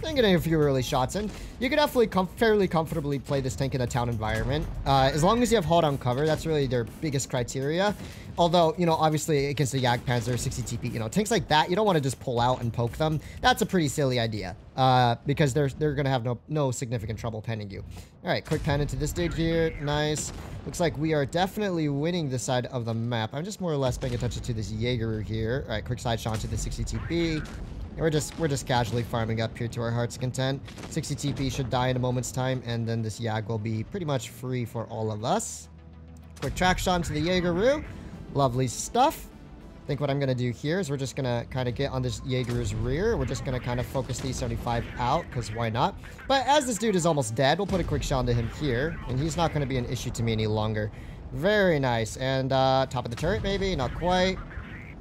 I'm getting a few early shots in. You can definitely com fairly comfortably play this tank in a town environment. Uh, as long as you have hold on cover, that's really their biggest criteria. Although, you know, obviously against the Jagdpanzer, 60 TP, you know, tanks like that, you don't want to just pull out and poke them. That's a pretty silly idea. Uh, because they're they're gonna have no no significant trouble penning you. All right, quick pen into this dude here. Nice. Looks like we are definitely winning this side of the map. I'm just more or less paying attention to this Jaeger here. All right, quick side shot to the 60 TP. And we're just we're just casually farming up here to our heart's content. 60 TP should die in a moment's time, and then this Yag will be pretty much free for all of us. Quick track shot to the Jaegeroo. Lovely stuff. I think what I'm going to do here is we're just going to kind of get on this Jaeger's rear. We're just going to kind of focus the 75 out, because why not? But as this dude is almost dead, we'll put a quick shot into him here, and he's not going to be an issue to me any longer. Very nice. And uh, top of the turret, maybe? Not quite.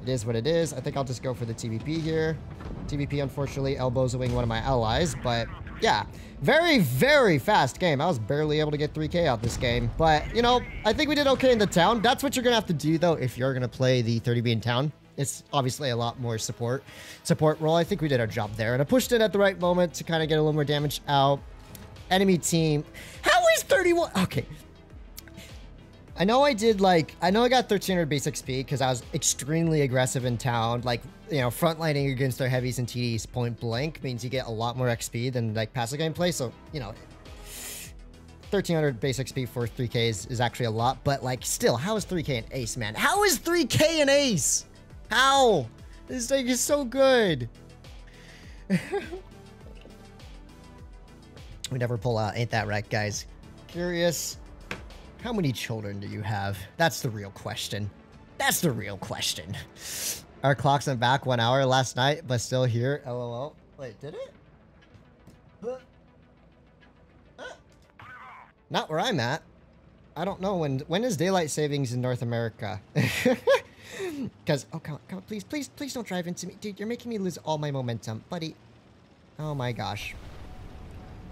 It is what it is. I think I'll just go for the TVP here. TVP, unfortunately, elbows wing one of my allies, but yeah, very, very fast game. I was barely able to get 3k out this game, but you know, I think we did okay in the town. That's what you're gonna have to do though if you're gonna play the 30B in town. It's obviously a lot more support support role. I think we did our job there, and I pushed it at the right moment to kind of get a little more damage out. Enemy team, how is 31? Okay, I know I did like, I know I got 1300 base XP because I was extremely aggressive in town. Like, you know, frontlining against their heavies and TDs point blank means you get a lot more XP than like passive gameplay. So, you know, 1300 base XP for 3k is, is actually a lot. But like, still, how is 3k an ace, man? How is 3k an ace? How? This thing is so good. we never pull out. Ain't that right, guys? Curious how many children do you have? That's the real question. That's the real question. Our clocks went back one hour last night, but still here. LOL. Wait, did it? Not where I'm at. I don't know when. When is daylight savings in North America? Because oh come on, come on, please, please, please don't drive into me, dude. You're making me lose all my momentum, buddy. Oh my gosh.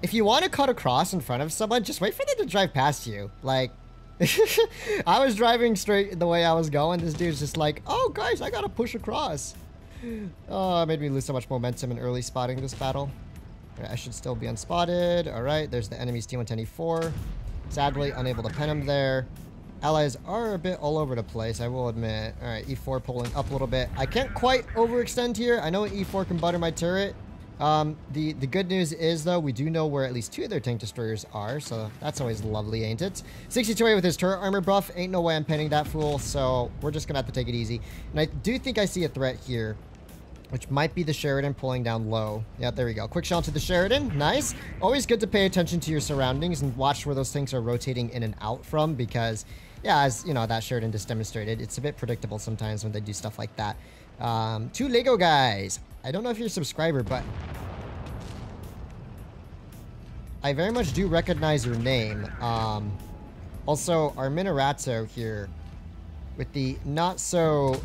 If you want to cut across in front of someone, just wait for them to drive past you. Like, I was driving straight the way I was going. This dude's just like, oh, guys, I gotta push across. Oh, it made me lose so much momentum in early spotting this battle. I should still be unspotted. All right, there's the enemy's T-110E4. Sadly, unable to pen him there. Allies are a bit all over the place, I will admit. All right, E4 pulling up a little bit. I can't quite overextend here. I know E4 can butter my turret. Um, the, the good news is, though, we do know where at least two of their tank destroyers are, so that's always lovely, ain't it? 62A with his turret armor buff. Ain't no way I'm penning that fool, so we're just gonna have to take it easy. And I do think I see a threat here which might be the Sheridan pulling down low. Yeah, there we go. Quick shot to the Sheridan. Nice. Always good to pay attention to your surroundings and watch where those things are rotating in and out from because, yeah, as you know, that Sheridan just demonstrated, it's a bit predictable sometimes when they do stuff like that. Um, two Lego guys. I don't know if you're a subscriber, but I very much do recognize your name. Um, also, our Minotauro here with the not so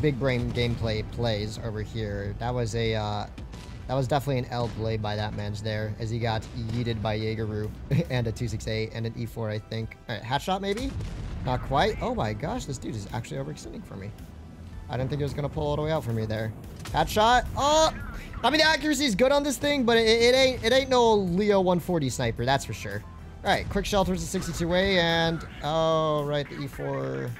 big brain gameplay plays over here. That was a, uh, that was definitely an L play by that man's there, as he got yeeted by Jaegeru and a 268 and an E4, I think. All right, hat shot maybe? Not quite. Oh my gosh, this dude is actually overextending for me. I didn't think it was going to pull all the way out for me there. Hat shot. Oh! I mean, the accuracy is good on this thing, but it, it ain't it ain't no Leo 140 sniper, that's for sure. All right, quick shelters the 62A, and... Oh, right, the E4...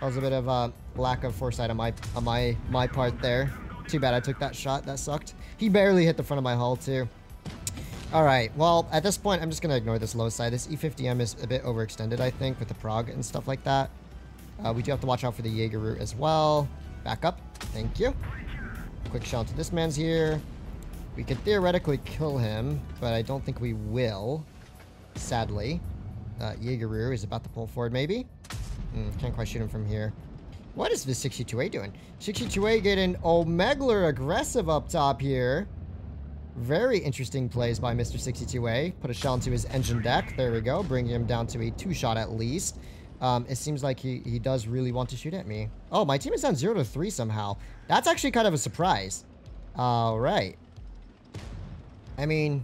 That was a bit of a lack of foresight on my on my my part there. Too bad I took that shot. That sucked. He barely hit the front of my hull too. All right. Well, at this point, I'm just gonna ignore this low side. This E50M is a bit overextended, I think, with the prog and stuff like that. Uh, we do have to watch out for the Jaeger as well. Back up. Thank you. Quick shot to this man's here. We could theoretically kill him, but I don't think we will. Sadly. Uh, is about to pull forward, maybe. Mm, can't quite shoot him from here. What is this 62A doing? 62A getting Omegler aggressive up top here. Very interesting plays by Mr. 62A. Put a shell into his engine deck. There we go. Bringing him down to a two-shot at least. Um, it seems like he, he does really want to shoot at me. Oh, my team is down 0 to 3 somehow. That's actually kind of a surprise. All right. I mean,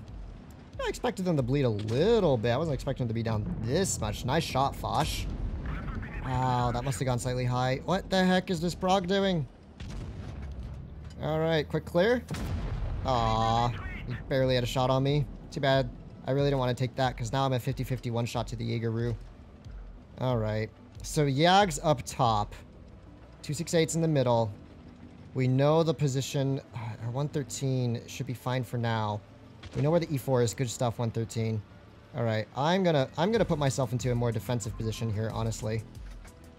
I expected them to bleed a little bit. I wasn't expecting them to be down this much. Nice shot, Foch. Wow, that must have gone slightly high. What the heck is this prog doing? Alright, quick clear. Aw, he barely had a shot on me. Too bad. I really don't want to take that because now I'm a 50-50 one-shot to the Jaegeru. Alright. So Yag's up top. 268's in the middle. We know the position. Uh, Our 113 should be fine for now. We know where the E4 is. Good stuff, 113. Alright, I'm gonna I'm gonna put myself into a more defensive position here, honestly.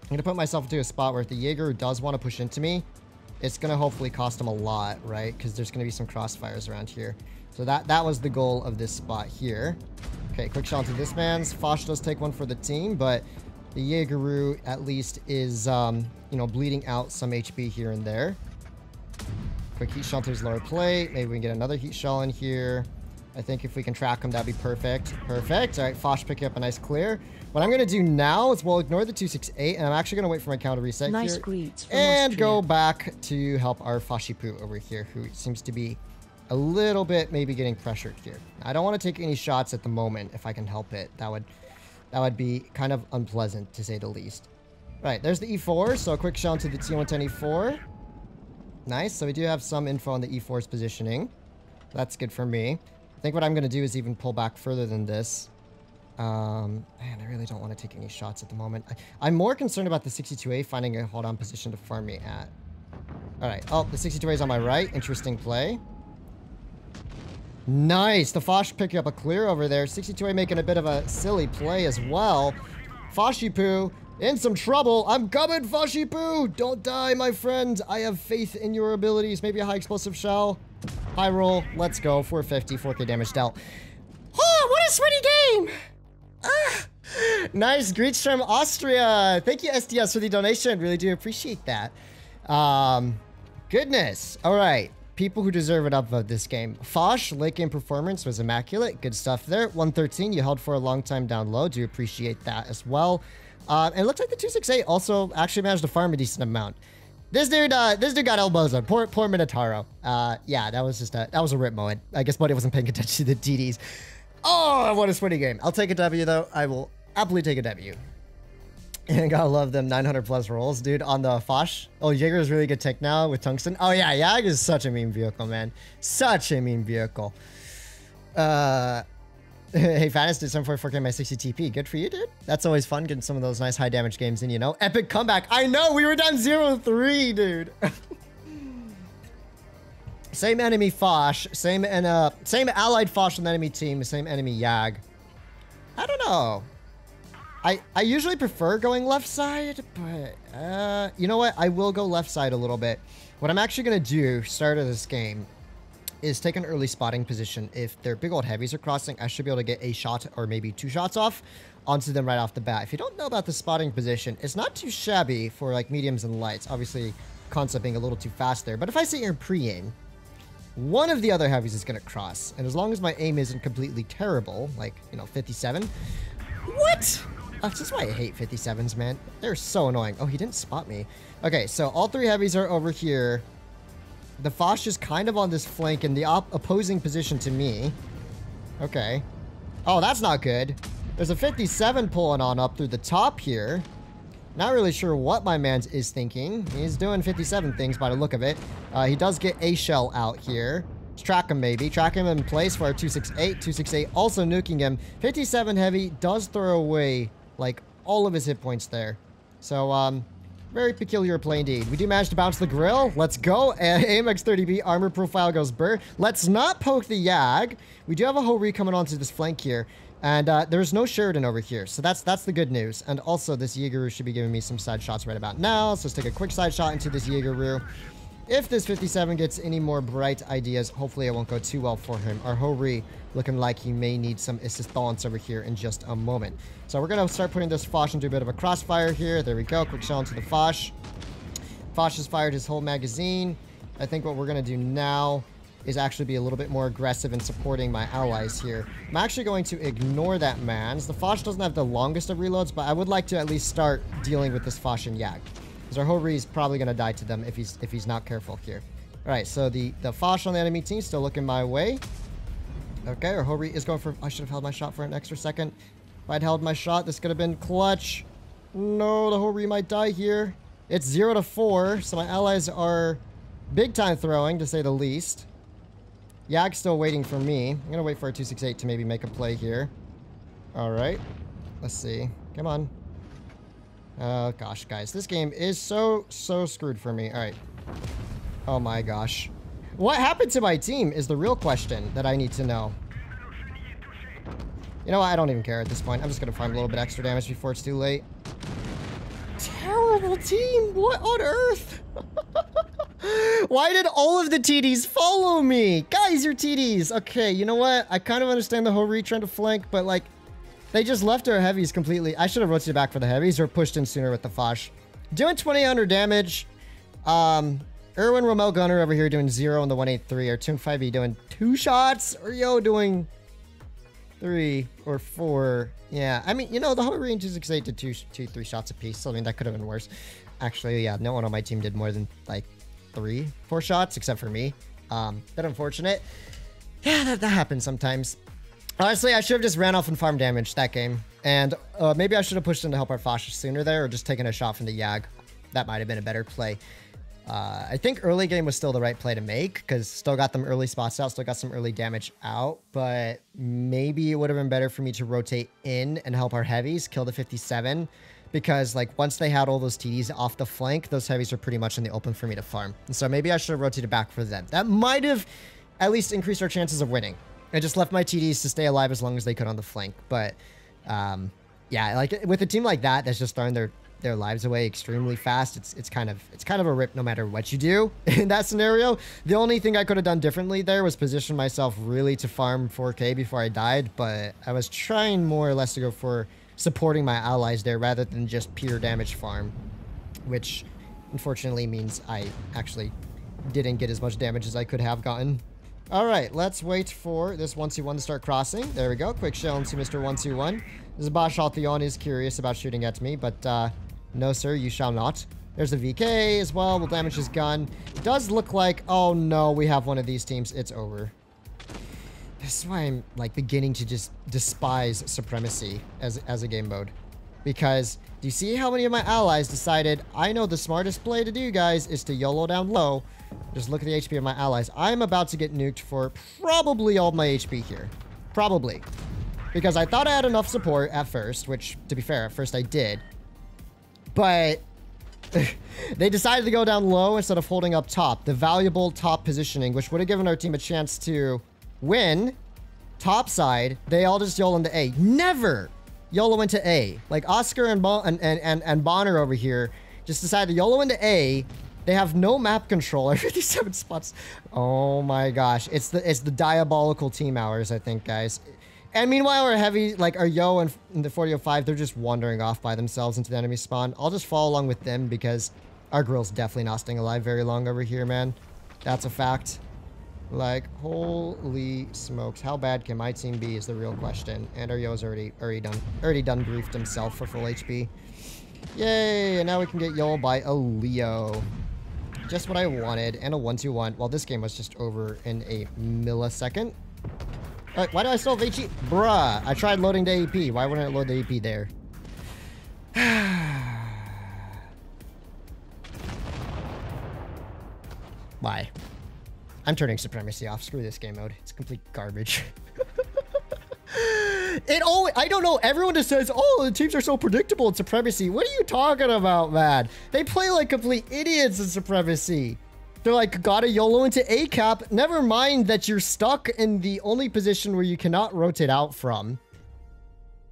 I'm going to put myself into a spot where if the Jaeger does want to push into me, it's going to hopefully cost him a lot, right? Because there's going to be some crossfires around here. So that, that was the goal of this spot here. Okay, quick shot to this man's. Foch does take one for the team, but the Jaegeru at least is, um, you know, bleeding out some HP here and there. Quick heat shell to his lower plate. Maybe we can get another heat shell in here. I think if we can track him, that'd be perfect. Perfect. All right, Foch picking up a nice clear. What I'm going to do now is we'll ignore the 268, and I'm actually going to wait for my counter reset nice here. Greets and Austria. go back to help our Fashipu over here, who seems to be a little bit maybe getting pressured here. I don't want to take any shots at the moment if I can help it. That would that would be kind of unpleasant, to say the least. Right, there's the E4, so a quick shot to the T110 E4. Nice, so we do have some info on the E4's positioning. That's good for me. I think what I'm going to do is even pull back further than this. Um, man, I really don't want to take any shots at the moment. I, am more concerned about the 62A finding a hold-on position to farm me at. Alright. Oh, the 62A is on my right. Interesting play. Nice. The Foch picking up a clear over there. 62A making a bit of a silly play as well. Fashipu in some trouble. I'm coming, Fashipu. Don't die, my friend. I have faith in your abilities. Maybe a high explosive shell. High roll. Let's go. 450, 4k damage dealt. Oh, what a sweaty game! Ah, nice. Greets from Austria. Thank you, SDS, for the donation. Really do appreciate that. Um, goodness. All right. People who deserve it upvote this game. Foch, late game performance was immaculate. Good stuff there. 113, you held for a long time down low. Do appreciate that as well. Uh, and it looks like the 268 also actually managed to farm a decent amount. This dude, uh, this dude got elbows on. Poor, poor Minotauro. Uh, yeah, that was just a, that was a rip moment. I guess Buddy wasn't paying attention to the TDs. Oh, what a sweaty game. I'll take a W, though. I will happily take a W. Gotta love them 900 plus rolls, dude, on the Foch. Oh, Jaeger is really good tech now with Tungsten. Oh, yeah, Yag is such a mean vehicle, man. Such a mean vehicle. Uh, hey, Fattest did 744k my 60 TP. Good for you, dude. That's always fun getting some of those nice high damage games in, you know? Epic comeback. I know, we were down 0-3, dude. same enemy Foch, same and uh, same allied Foch on the enemy team, same enemy Yag. I don't know. I, I usually prefer going left side, but uh, you know what? I will go left side a little bit. What I'm actually going to do, start of this game, is take an early spotting position. If their big old heavies are crossing, I should be able to get a shot or maybe two shots off onto them right off the bat. If you don't know about the spotting position, it's not too shabby for like mediums and lights. Obviously, concept being a little too fast there. But if I sit here pre-aim, one of the other heavies is going to cross. And as long as my aim isn't completely terrible, like, you know, 57. What? That's just why I hate 57s, man. They're so annoying. Oh, he didn't spot me. Okay, so all three heavies are over here. The Foch is kind of on this flank in the opposing position to me. Okay. Oh, that's not good. There's a 57 pulling on up through the top here. Not really sure what my man is thinking. He's doing 57 things by the look of it. Uh, he does get a shell out here. Let's track him maybe. Track him in place for our 268. 268 also nuking him. 57 heavy does throw away like all of his hit points there. So, um, very peculiar play indeed. We do manage to bounce the Grille. Let's go. And AMX-30B armor profile goes burr. Let's not poke the Yag. We do have a Ho-Ri coming onto this flank here. And uh, there's no Sheridan over here. So that's that's the good news. And also, this Jaeger should be giving me some side shots right about now. So let's take a quick side shot into this Jaeger if this 57 gets any more bright ideas, hopefully it won't go too well for him. Our Ho-Ri looking like he may need some assistance over here in just a moment. So we're going to start putting this Foch into a bit of a crossfire here. There we go. Quick shot into the Foch. Foch has fired his whole magazine. I think what we're going to do now is actually be a little bit more aggressive in supporting my allies here. I'm actually going to ignore that man's. The Foch doesn't have the longest of reloads, but I would like to at least start dealing with this Foch and Yag. Because our Ho-Ri is probably going to die to them if he's if he's not careful here. Alright, so the, the Foch on the enemy team still looking my way. Okay, our Ho-Ri is going for... I should have held my shot for an extra second. If I'd held my shot, this could have been clutch. No, the Ho-Ri might die here. It's 0 to 4, so my allies are big time throwing, to say the least. Yag's still waiting for me. I'm going to wait for a 268 to maybe make a play here. Alright. Let's see. Come on. Oh, gosh, guys. This game is so, so screwed for me. All right. Oh, my gosh. What happened to my team is the real question that I need to know. You know what? I don't even care at this point. I'm just going to farm a little bit extra damage before it's too late. Terrible team. What on earth? Why did all of the TDs follow me? Guys, you're TDs. Okay, you know what? I kind of understand the whole retread to flank, but like, they just left our heavies completely. I should have rotated back for the heavies or pushed in sooner with the Foch. Doing 20 damage. Um, Erwin Romel Gunner over here doing zero on the 183. Or Toon 5e doing two shots. Or Yo doing three or four. Yeah, I mean, you know, the whole range is excited to two, two, three shots a piece. So, I mean, that could have been worse. Actually, yeah, no one on my team did more than like three, four shots, except for me. Um, bit unfortunate. Yeah, that, that happens sometimes. Honestly, I should have just ran off and farm damage that game. And uh, maybe I should have pushed in to help our Foch sooner there or just taken a shot from the Yag. That might have been a better play. Uh, I think early game was still the right play to make because still got them early spots out, still got some early damage out, but maybe it would have been better for me to rotate in and help our heavies kill the 57 because like once they had all those TDs off the flank, those heavies are pretty much in the open for me to farm. And so maybe I should have rotated back for them. That might have at least increased our chances of winning. I just left my TDs to stay alive as long as they could on the flank. But um, yeah, like with a team like that that's just throwing their their lives away extremely fast. It's it's kind of it's kind of a rip no matter what you do in that scenario. The only thing I could have done differently there was position myself really to farm 4k before I died, but I was trying more or less to go for supporting my allies there rather than just pure damage farm, which unfortunately means I actually didn't get as much damage as I could have gotten all right, let's wait for this 121 to start crossing. There we go. Quick shell into Mr. 121. This Bosch Altheon is curious about shooting at me, but uh, no, sir, you shall not. There's a VK as well. We'll damage his gun. Does look like, oh no, we have one of these teams. It's over. This is why I'm like beginning to just despise Supremacy as, as a game mode. because do you see how many of my allies decided, I know the smartest play to do, guys, is to YOLO down low. Just look at the HP of my allies. I'm about to get nuked for probably all my HP here. Probably. Because I thought I had enough support at first, which, to be fair, at first I did. But they decided to go down low instead of holding up top. The valuable top positioning, which would have given our team a chance to win. Top side, they all just YOLO into A. Never YOLO into A. Like Oscar and, bon and, and, and Bonner over here just decided to YOLO into A. They have no map control. Every 57 spots. Oh my gosh. It's the it's the diabolical team hours, I think, guys. And meanwhile, our heavy, like our Yo and the 4005, they're just wandering off by themselves into the enemy spawn. I'll just follow along with them because our Grille's definitely not staying alive very long over here, man. That's a fact. Like, holy smokes. How bad can my team be is the real question. And our Yo's already, already done, already done briefed himself for full HP. Yay, and now we can get Yo by a Leo. Just what I wanted, and a 1-2-1. Well, this game was just over in a millisecond. Uh, why do I still have HE? Bruh, I tried loading the AP. Why wouldn't it load the AP there? Why? I'm turning Supremacy off. Screw this game mode. It's complete garbage. it always, I don't know. Everyone just says, oh, the teams are so predictable in Supremacy. What are you talking about, man? They play like complete idiots in Supremacy. They're like, gotta YOLO into A cap. Never mind that you're stuck in the only position where you cannot rotate out from.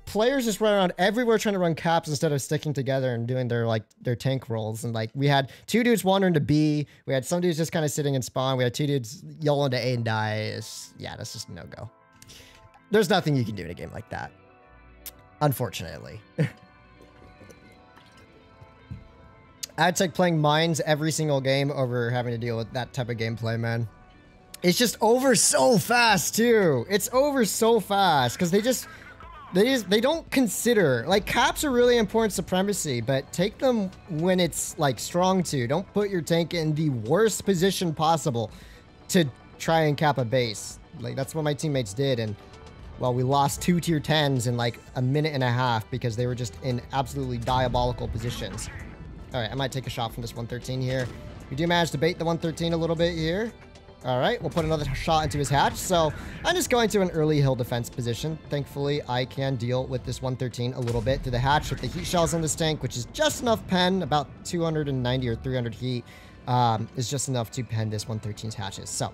Players just run around everywhere trying to run caps instead of sticking together and doing their like their tank rolls. And like we had two dudes wandering to B. We had some dudes just kind of sitting in spawn. We had two dudes YOLO into A and die. It's, yeah, that's just no go. There's nothing you can do in a game like that. Unfortunately. I'd take playing mines every single game over having to deal with that type of gameplay, man. It's just over so fast, too. It's over so fast, because they just... They just, they don't consider... Like, caps are really important supremacy, but take them when it's, like, strong to. Don't put your tank in the worst position possible to try and cap a base. Like, that's what my teammates did, and... Well, we lost two tier 10s in, like, a minute and a half because they were just in absolutely diabolical positions. All right, I might take a shot from this 113 here. We do manage to bait the 113 a little bit here. All right, we'll put another shot into his hatch. So I'm just going to an early hill defense position. Thankfully, I can deal with this 113 a little bit to the hatch with the heat shells in this tank, which is just enough pen, about 290 or 300 heat, um, is just enough to pen this 113's hatches. So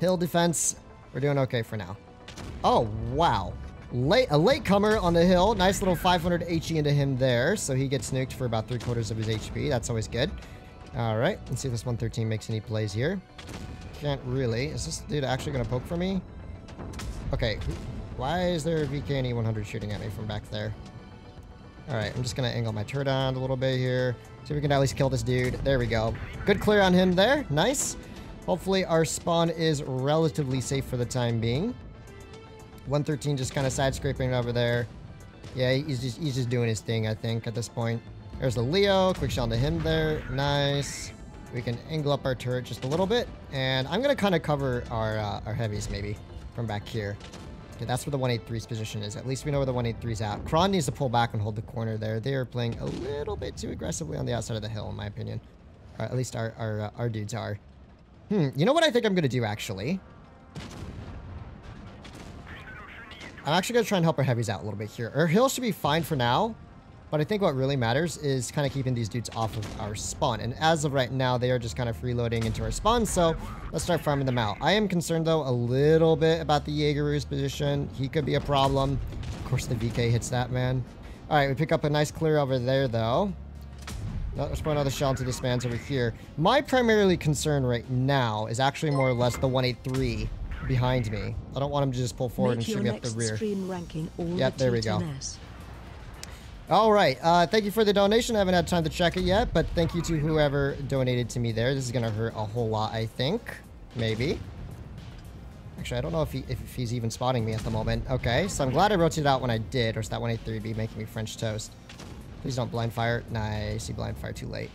hill defense, we're doing okay for now. Oh, wow. Late, a latecomer on the hill. Nice little 500 HE into him there. So he gets nuked for about three quarters of his HP. That's always good. All right. Let's see if this 113 makes any plays here. Can't really. Is this dude actually going to poke for me? Okay. Why is there a VK 100 shooting at me from back there? All right. I'm just going to angle my turret down a little bit here. See if we can at least kill this dude. There we go. Good clear on him there. Nice. Hopefully our spawn is relatively safe for the time being. 113 just kind of side scraping over there. Yeah, he's just he's just doing his thing, I think, at this point. There's the Leo. Quick shot to him there. Nice. We can angle up our turret just a little bit. And I'm going to kind of cover our, uh, our heavies, maybe, from back here. Okay, that's where the 183's position is. At least we know where the 183's at. Kron needs to pull back and hold the corner there. They are playing a little bit too aggressively on the outside of the hill, in my opinion. Or at least our, our, uh, our dudes are. Hmm, you know what I think I'm going to do, actually? I'm actually going to try and help our heavies out a little bit here. Our hill should be fine for now. But I think what really matters is kind of keeping these dudes off of our spawn. And as of right now, they are just kind of freeloading into our spawn. So let's start farming them out. I am concerned, though, a little bit about the Jaeger's position. He could be a problem. Of course, the VK hits that, man. All right, we pick up a nice clear over there, though. Let's put another shell into this man's over here. My primarily concern right now is actually more or less the 183 behind me. I don't want him to just pull forward Make and shoot me up the rear. Yep, there we go. All right. Uh, thank you for the donation. I haven't had time to check it yet, but thank you to whoever donated to me there. This is going to hurt a whole lot, I think. Maybe. Actually, I don't know if, he, if he's even spotting me at the moment. Okay, so I'm glad I rotated out when I did, or else that 183 would be making me French toast. Please don't blind fire. Nice, he blind fire too late.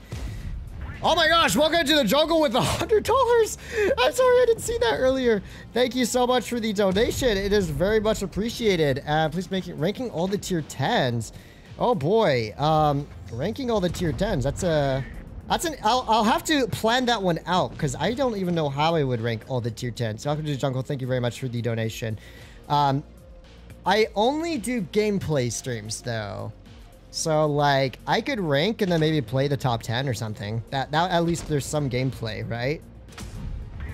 Oh my gosh, welcome to the jungle with a hundred dollars. I'm sorry I didn't see that earlier. Thank you so much for the donation. It is very much appreciated. Uh, please make it ranking all the tier 10s. Oh boy. Um, ranking all the tier 10s. That's a... That's an... I'll, I'll have to plan that one out because I don't even know how I would rank all the tier 10s. Welcome to the jungle. Thank you very much for the donation. Um, I only do gameplay streams though. So like I could rank and then maybe play the top 10 or something. That that at least there's some gameplay, right?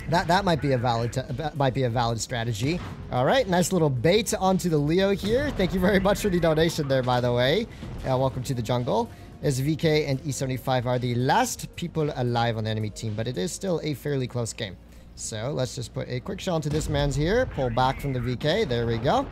That that might be a valid might be a valid strategy. All right, nice little bait onto the Leo here. Thank you very much for the donation there, by the way. Uh, welcome to the jungle. As VK and E75 are the last people alive on the enemy team, but it is still a fairly close game. So let's just put a quick shot onto this man's here. Pull back from the VK. There we go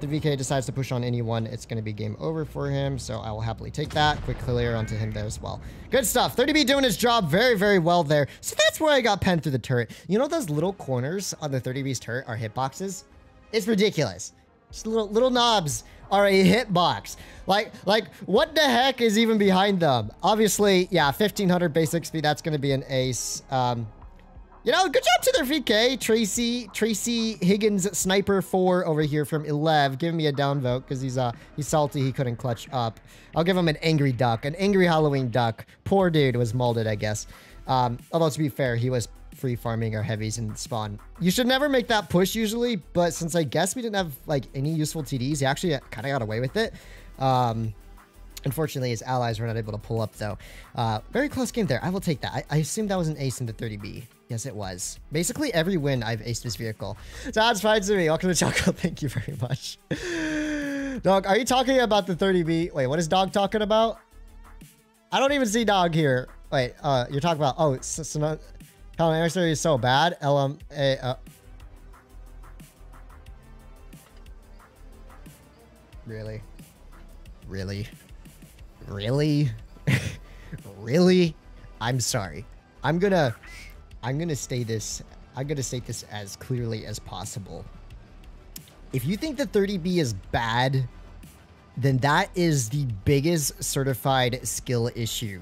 the VK decides to push on anyone, it's going to be game over for him. So I will happily take that. Quick clear onto him there as well. Good stuff. 30B doing his job very, very well there. So that's where I got penned through the turret. You know those little corners on the 30B's turret are hitboxes? It's ridiculous. Just little, little knobs are a hitbox. Like, like, what the heck is even behind them? Obviously, yeah, 1500 basic speed, that's going to be an ace. Um, you know, good job to their VK. Tracy, Tracy Higgins Sniper 4 over here from 11. Give me a downvote because he's uh he's salty he couldn't clutch up. I'll give him an angry duck, an angry Halloween duck. Poor dude was molded, I guess. Um, although to be fair, he was free farming our heavies in spawn. You should never make that push usually, but since I guess we didn't have like any useful TDs, he actually kind of got away with it. Um, Unfortunately, his allies were not able to pull up, though. Uh, very close game there. I will take that. I, I assume that was an ace into 30B. Yes, it was. Basically, every win, I've aced this vehicle. That's fine to me. Welcome to Choco. Thank you very much. Dog, are you talking about the 30B? Wait, what is Dog talking about? I don't even see Dog here. Wait, uh, you're talking about... Oh, so, so not, Helen Anniversary is so bad. LM... Uh, really? Really? Really? really? I'm sorry. I'm gonna I'm gonna say this I'm gonna state this as clearly as possible. If you think the 30B is bad, then that is the biggest certified skill issue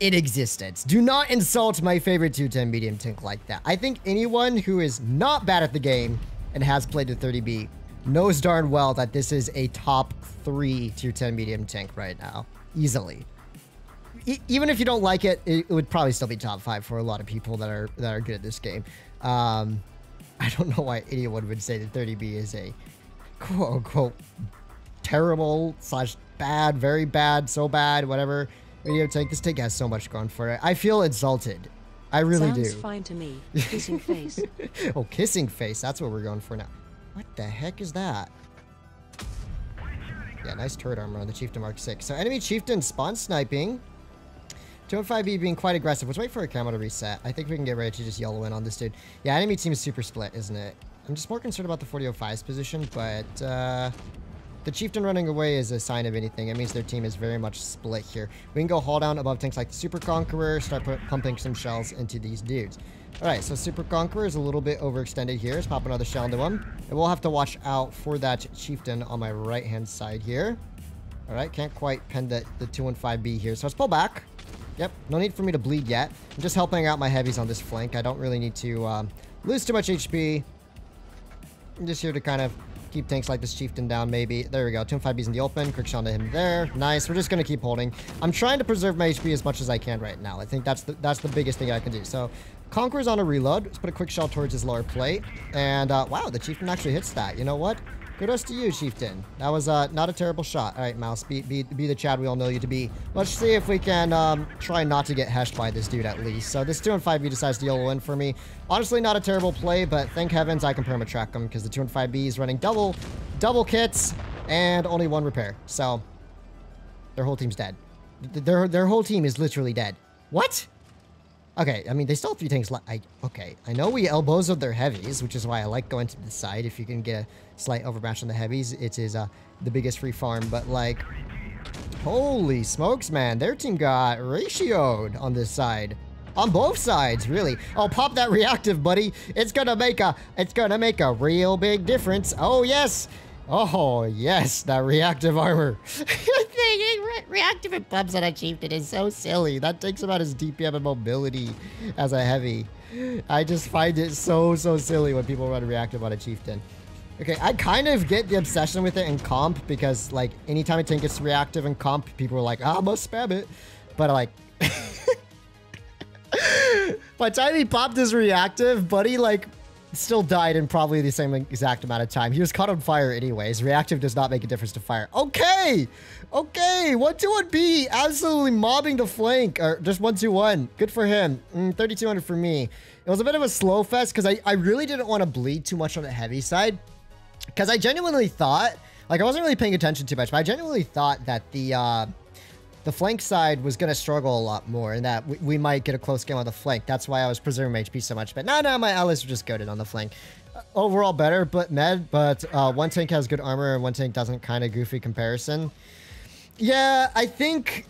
in existence. Do not insult my favorite 210 medium tank like that. I think anyone who is not bad at the game and has played the 30B knows darn well that this is a top three tier 10 medium tank right now. Easily. E even if you don't like it, it, it, would probably still be top five for a lot of people that are that are good at this game. Um, I don't know why anyone would say that 30B is a quote unquote terrible slash bad, very bad, so bad, whatever video take This tank has so much going for it. I feel insulted. I really Sounds do. Sounds fine to me. Kissing face. oh, kissing face. That's what we're going for now. What the heck is that? Yeah, nice turret armor on the Chieftain Mark 6. So enemy Chieftain spawn sniping. 205B being quite aggressive. Let's wait for a camo to reset. I think we can get ready to just yellow in on this dude. Yeah, enemy team is super split, isn't it? I'm just more concerned about the 4005's position, but uh, the Chieftain running away is a sign of anything. It means their team is very much split here. We can go haul down above tanks like the Super Conqueror, start pumping some shells into these dudes. Alright, so Super Conqueror is a little bit overextended here. Let's pop another shell into him. And we'll have to watch out for that Chieftain on my right-hand side here. Alright, can't quite pen the, the 215B here. So let's pull back. Yep, no need for me to bleed yet. I'm just helping out my heavies on this flank. I don't really need to um, lose too much HP. I'm just here to kind of keep tanks like this Chieftain down, maybe. There we go. 215B's in the open. Quick shot to him there. Nice. We're just going to keep holding. I'm trying to preserve my HP as much as I can right now. I think that's the, that's the biggest thing I can do. So Conqueror's on a reload. Let's put a quick shot towards his lower plate. And, uh, wow, the Chieftain actually hits that. You know what? Kudos to you, Chieftain. That was uh, not a terrible shot. All right, Maus, be, be, be the Chad we all know you to be. Let's see if we can um, try not to get heshed by this dude at least. So this 2 and 5B decides to yellow in for me. Honestly, not a terrible play, but thank heavens I can perma-track him because the 2 and 5B is running double, double kits and only one repair. So their whole team's dead. Their, their whole team is literally dead. What? Okay, I mean, they still have three tanks left. I, okay, I know we elbows their heavies, which is why I like going to the side. If you can get a slight overmatch on the heavies, it is uh, the biggest free farm. But, like, holy smokes, man. Their team got ratioed on this side. On both sides, really. Oh, pop that reactive, buddy. It's gonna make a, it's gonna make a real big difference. Oh, yes. Oh, yes, that reactive armor. Re reactive and bumps on a chieftain is so silly. That takes about his DPM and mobility as a heavy. I just find it so, so silly when people run reactive on a chieftain. Okay, I kind of get the obsession with it in comp because like anytime a tank gets reactive in comp, people are like, ah, I must spam it. But like by the time he popped his reactive, Buddy like still died in probably the same exact amount of time. He was caught on fire anyways. Reactive does not make a difference to fire. Okay! Okay! 1-2-1B absolutely mobbing the flank. Or just 1-2-1. Good for him. Mm, 3200 for me. It was a bit of a slow fest because I, I really didn't want to bleed too much on the heavy side. Because I genuinely thought, like I wasn't really paying attention too much, but I genuinely thought that the... Uh, the flank side was going to struggle a lot more and that we, we, might get a close game on the flank. That's why I was preserving my HP so much. But no, no, my allies are just goaded on the flank. Uh, overall better, but med, but uh, one tank has good armor and one tank doesn't kind of goofy comparison. Yeah, I think,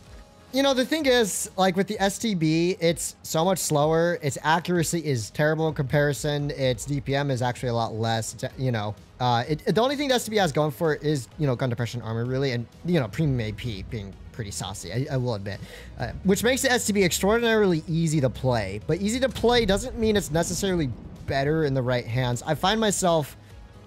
you know, the thing is, like with the STB, it's so much slower. Its accuracy is terrible in comparison. Its DPM is actually a lot less, you know. Uh, it, the only thing the STB has going for it is, you know, gun depression armor, really, and, you know, premium AP being pretty saucy, I, I will admit. Uh, which makes the STB extraordinarily easy to play. But easy to play doesn't mean it's necessarily better in the right hands. I find myself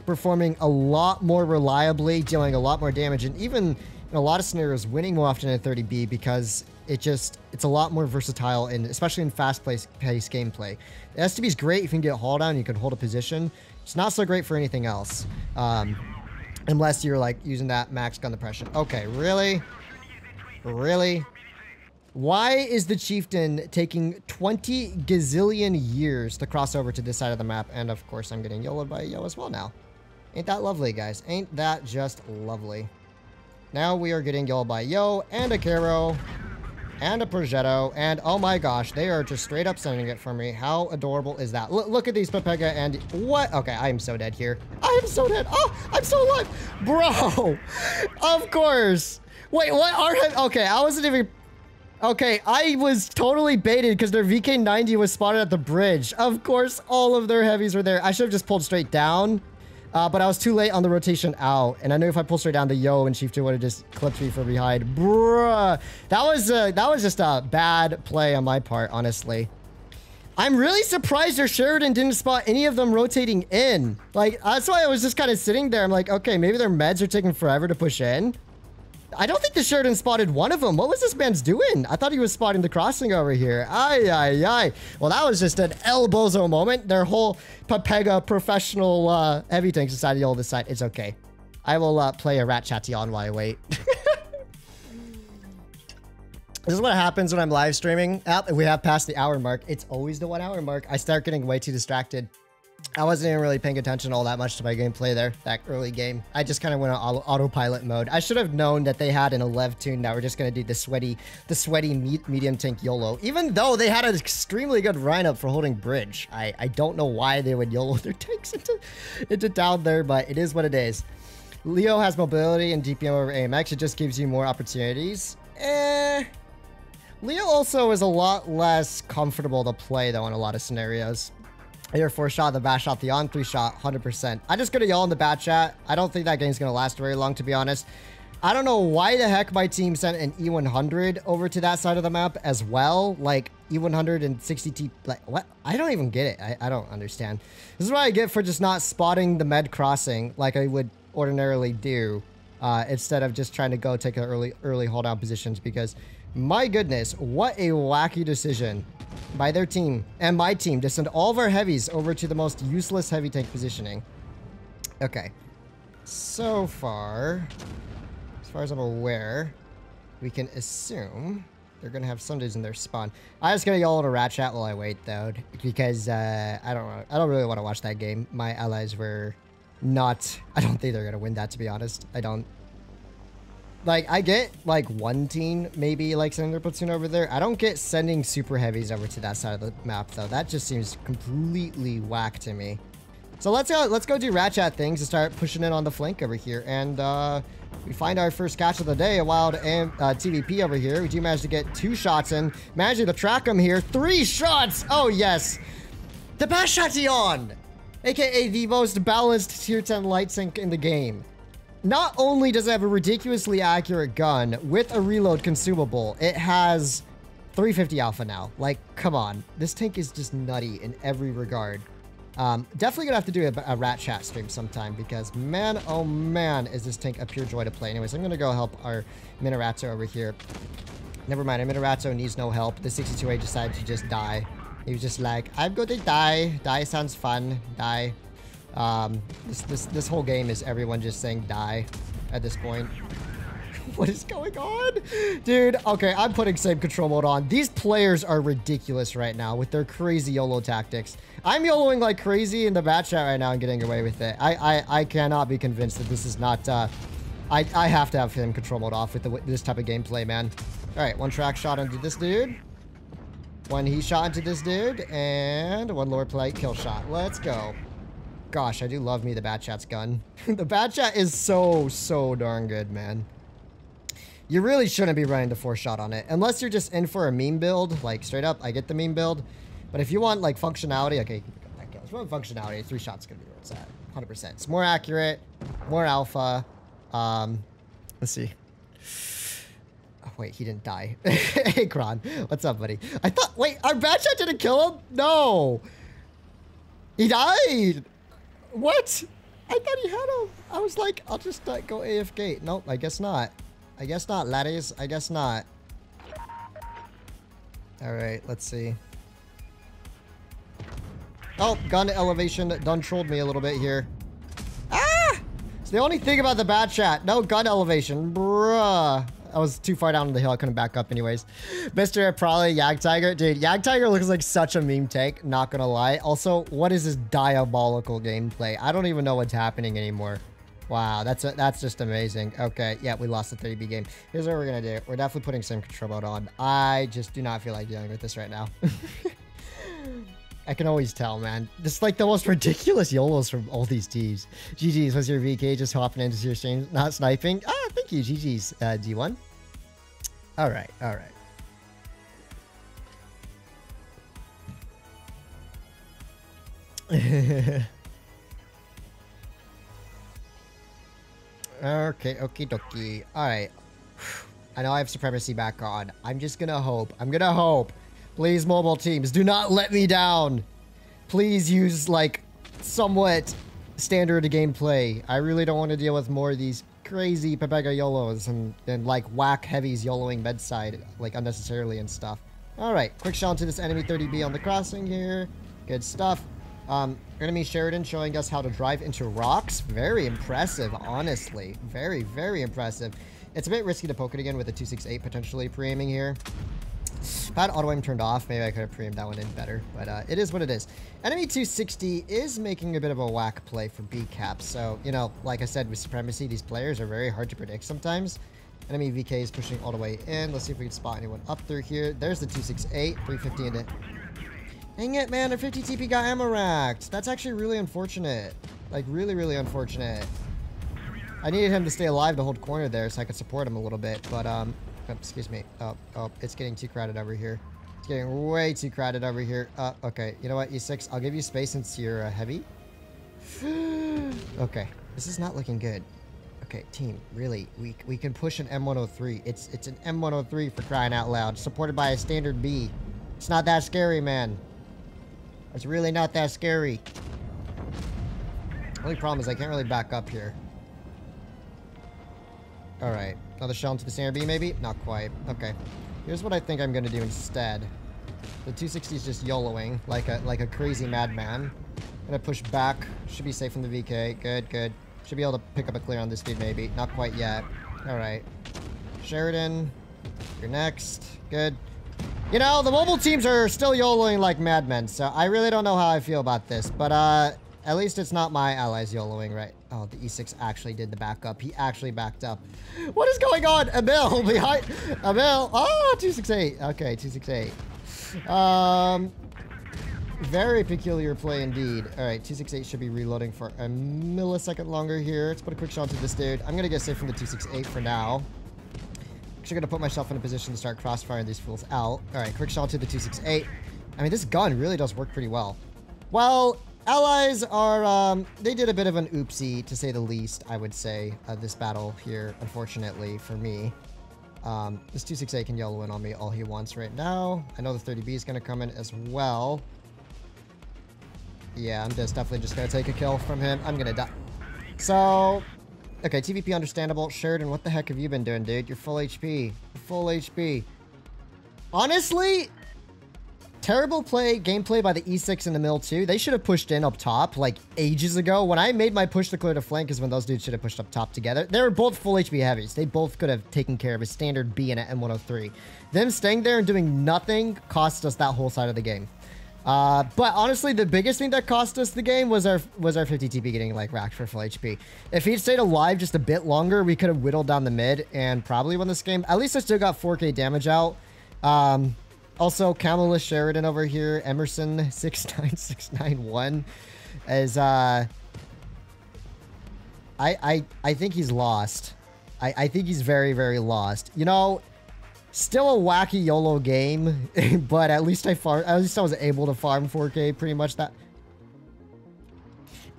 performing a lot more reliably, dealing a lot more damage, and even in a lot of scenarios winning more often in 30B because it just, it's a lot more versatile, and especially in fast-paced gameplay. The STB is great if you can get a hull down, you can hold a position. It's not so great for anything else. Um, unless you're like using that max gun depression. Okay, really? Really? Why is the chieftain taking 20 gazillion years to cross over to this side of the map? And of course, I'm getting yellowed by Yoh as well now. Ain't that lovely, guys? Ain't that just lovely? Now we are getting yellowed by Yoh and a Carro and a Progetto. And oh my gosh, they are just straight up sending it for me. How adorable is that? L look at these Pepega and what? Okay, I am so dead here. I am so dead. Oh, I'm so alive. Bro, of course. Wait, what are... Okay, I wasn't even... Okay, I was totally baited because their VK-90 was spotted at the bridge. Of course, all of their heavies were there. I should have just pulled straight down. Uh, but I was too late on the rotation out. And I knew if I pulled straight down, the Yoh and Chieftain would have just clipped me from behind. Bruh. That was, uh, that was just a bad play on my part, honestly. I'm really surprised their Sheridan didn't spot any of them rotating in. Like, that's why I was just kind of sitting there. I'm like, okay, maybe their meds are taking forever to push in. I don't think the Sheridan spotted one of them. What was this man's doing? I thought he was spotting the crossing over here. Ay, ay, ay. Well, that was just an El Bozo moment. Their whole Pepega professional uh, heavy tanks decided to decide it's okay. I will uh, play a Rat Chatillon while I wait. This is what happens when I'm live streaming. Oh, we have passed the hour mark. It's always the one hour mark. I start getting way too distracted. I wasn't even really paying attention all that much to my gameplay there, that early game. I just kind of went on autopilot mode. I should have known that they had an 11 tune that we're just going to do the sweaty, the sweaty me medium tank YOLO. Even though they had an extremely good lineup for holding bridge. I, I don't know why they would YOLO their tanks into, into town there, but it is what it is. Leo has mobility and DPM over AMX. It just gives you more opportunities. Eh... Leo also is a lot less comfortable to play, though, in a lot of scenarios. Air 4 shot, the bat shot, the on 3 shot, 100%. I'm just going to yell in the bat chat. I don't think that game's going to last very long, to be honest. I don't know why the heck my team sent an E100 over to that side of the map as well. Like, E100 and 60T... Like, what? I don't even get it. I, I don't understand. This is what I get for just not spotting the med crossing like I would ordinarily do. Uh, instead of just trying to go take early, early hold down positions because... My goodness, what a wacky decision by their team and my team to send all of our heavies over to the most useless heavy tank positioning. Okay. So far, as far as I'm aware, we can assume they're going to have some dudes in their spawn. I'm just going to yell at a rat chat while I wait, though, because uh, I don't I don't really want to watch that game. My allies were not... I don't think they're going to win that, to be honest. I don't like I get like one team maybe like sending their platoon over there. I don't get sending super heavies over to that side of the map though. That just seems completely whack to me. So let's go let's go do rat chat things and start pushing in on the flank over here. And uh, we find our first catch of the day, a wild AM, uh, TVP over here. We do manage to get two shots in. Managing to track him here. Three shots! Oh yes! The best on, aka the most balanced tier 10 light sync in the game. Not only does it have a ridiculously accurate gun with a reload consumable, it has 350 alpha now. Like, come on. This tank is just nutty in every regard. Um, definitely gonna have to do a, a, rat chat stream sometime because man, oh man, is this tank a pure joy to play. Anyways, I'm gonna go help our Minotauro over here. Never mind, our Minotauro needs no help. The 62A decided to just die. He was just like, I'm going to die. Die sounds fun. Die. Um, this, this, this whole game is everyone just saying die at this point. what is going on? Dude, okay, I'm putting same control mode on. These players are ridiculous right now with their crazy YOLO tactics. I'm YOLOing like crazy in the bat chat right now and getting away with it. I, I, I cannot be convinced that this is not, uh, I, I have to have him control mode off with the, this type of gameplay, man. All right, one track shot into this dude. One he shot into this dude, and one lower plate kill shot. Let's go. Gosh, I do love me the Bat gun. the Bat is so, so darn good, man. You really shouldn't be running the four shot on it. Unless you're just in for a meme build. Like, straight up, I get the meme build. But if you want, like, functionality, okay, you want functionality, three shots going to be where it's at. 100%. It's more accurate, more alpha. Um, let's see. Oh, wait, he didn't die. hey, Kron. What's up, buddy? I thought, wait, our Bat didn't kill him? No. He died. What? I thought he had him. I was like, I'll just uh, go AFK. Nope, I guess not. I guess not, laddies. I guess not. Alright, let's see. Oh, gun elevation done trolled me a little bit here. Ah! It's the only thing about the bad Chat. No gun elevation. Bruh. I was too far down the hill. I couldn't back up anyways. Mr. Probably tiger Dude, Jagdtiger looks like such a meme tank. Not gonna lie. Also, what is this diabolical gameplay? I don't even know what's happening anymore. Wow, that's a, that's just amazing. Okay, yeah, we lost the 30B game. Here's what we're gonna do. We're definitely putting some control mode on. I just do not feel like dealing with this right now. I can always tell, man. This is like the most ridiculous YOLOs from all these teams. GG's, was your VK just hopping into your stream, not sniping? Ah, thank you, GG's, uh, D1. All right, all right. okay, okie dokie. All right. I know I have Supremacy back on. I'm just gonna hope. I'm gonna hope Please, mobile teams, do not let me down. Please use, like, somewhat standard gameplay. I really don't want to deal with more of these crazy Pepega YOLOs and, and like, whack heavies YOLOing bedside, like, unnecessarily and stuff. Alright, quick shot into this enemy 30B on the crossing here. Good stuff. Um, enemy Sheridan showing us how to drive into rocks. Very impressive, honestly. Very, very impressive. It's a bit risky to poke it again with a 268 potentially pre-aiming here. If I had auto aim turned off, maybe I could have pre that one in better. But uh, it is what it is. Enemy 260 is making a bit of a whack play for B-Cap. So, you know, like I said, with Supremacy, these players are very hard to predict sometimes. Enemy VK is pushing all the way in. Let's see if we can spot anyone up through here. There's the 268, 350 in it. Dang it, man, a 50 TP got ammo racked. That's actually really unfortunate. Like, really, really unfortunate. I needed him to stay alive to hold corner there so I could support him a little bit, but um, excuse me. Oh, oh, it's getting too crowded over here. It's getting way too crowded over here. Uh, okay. You know what, E6? I'll give you space since you're uh, heavy. okay. This is not looking good. Okay, team, really, we, we can push an M103. It's it's an M103 for crying out loud, supported by a standard B. It's not that scary, man. It's really not that scary. Only problem is I can't really back up here. Alright. Another shell into the center maybe? Not quite. Okay. Here's what I think I'm going to do instead. The 260 is just YOLOing like a, like a crazy madman. Gonna push back. Should be safe from the VK. Good, good. Should be able to pick up a clear on this dude, maybe. Not quite yet. Alright. Sheridan. You're next. Good. You know, the mobile teams are still YOLOing like madmen, so I really don't know how I feel about this. But, uh, at least it's not my allies YOLOing, right? Oh, the E6 actually did the backup. He actually backed up. What is going on? Emil behind. Emil. Oh, 268. Okay, 268. Um, very peculiar play indeed. All right, 268 should be reloading for a millisecond longer here. Let's put a quick shot to this dude. I'm going to get safe from the 268 for now. Actually going to put myself in a position to start crossfiring these fools out. All right, quick shot to the 268. I mean, this gun really does work pretty well. Well, Allies are, um, they did a bit of an oopsie, to say the least, I would say, uh, this battle here, unfortunately, for me. Um, this 268 can yellow in on me all he wants right now. I know the 30B is going to come in as well. Yeah, I'm just definitely just gonna take a kill from him. I'm gonna die. So, okay, TVP understandable. Sheridan, what the heck have you been doing, dude? You're full HP. Full HP. Honestly, terrible play, gameplay by the E6 in the middle too. They should have pushed in up top like ages ago. When I made my push to clear the flank is when those dudes should have pushed up top together. They were both full HP heavies. They both could have taken care of a standard B and an M103. Them staying there and doing nothing cost us that whole side of the game. Uh, but honestly, the biggest thing that cost us the game was our was our 50 TP getting like racked for full HP. If he'd stayed alive just a bit longer, we could have whittled down the mid and probably won this game. At least I still got 4k damage out. Um, also, Camelus Sheridan over here, Emerson 69691 is uh I I I think he's lost. I, I think he's very, very lost. You know, still a wacky YOLO game, but at least I farm at least I was able to farm 4K pretty much that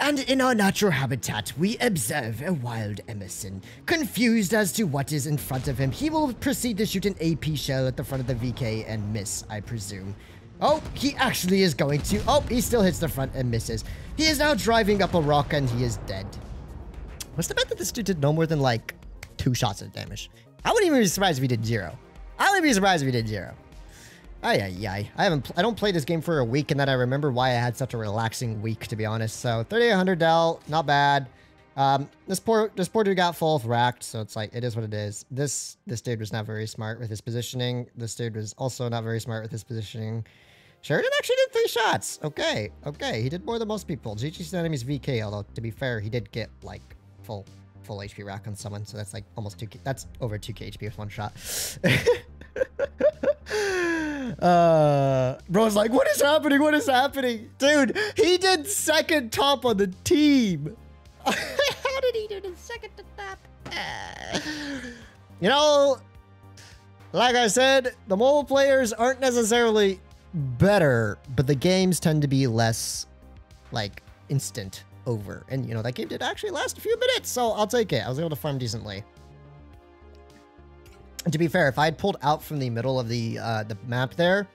and in our natural habitat, we observe a wild Emerson. Confused as to what is in front of him, he will proceed to shoot an AP shell at the front of the VK and miss, I presume. Oh, he actually is going to. Oh, he still hits the front and misses. He is now driving up a rock and he is dead. What's the bet that this dude did no more than like two shots of damage? I wouldn't even be surprised if he did zero. I wouldn't be surprised if he did zero. Ay, ay, ay. I haven't, I don't play this game for a week and then I remember why I had such a relaxing week, to be honest. So 3800 Dell, not bad. Um, this poor, this poor dude got full racked, so it's like, it is what it is. This, this dude was not very smart with his positioning. This dude was also not very smart with his positioning. Sheridan actually did three shots. Okay, okay. He did more than most people. GG's enemy's VK, although to be fair, he did get like full, full HP rack on someone. So that's like almost 2k. That's over 2k HP with one shot. Uh, bro's like, what is happening? What is happening? Dude, he did second top on the team. How did he do the second to top? you know, like I said, the mobile players aren't necessarily better, but the games tend to be less, like, instant over. And, you know, that game did actually last a few minutes, so I'll take it. I was able to farm decently. To be fair, if I had pulled out from the middle of the uh, the map there,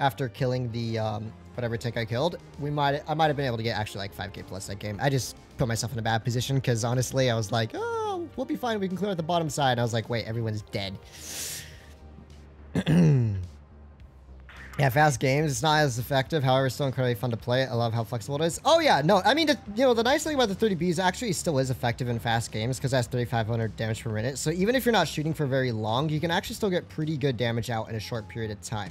after killing the um, whatever tank I killed, we might I might have been able to get actually like 5k plus that game. I just put myself in a bad position because honestly, I was like, oh, we'll be fine. We can clear at the bottom side. And I was like, wait, everyone's dead. Yeah, fast games. It's not as effective, however, still incredibly fun to play. I love how flexible it is. Oh yeah, no, I mean, the, you know, the nice thing about the 30B is actually still is effective in fast games because that's 3,500 damage per minute. So even if you're not shooting for very long, you can actually still get pretty good damage out in a short period of time.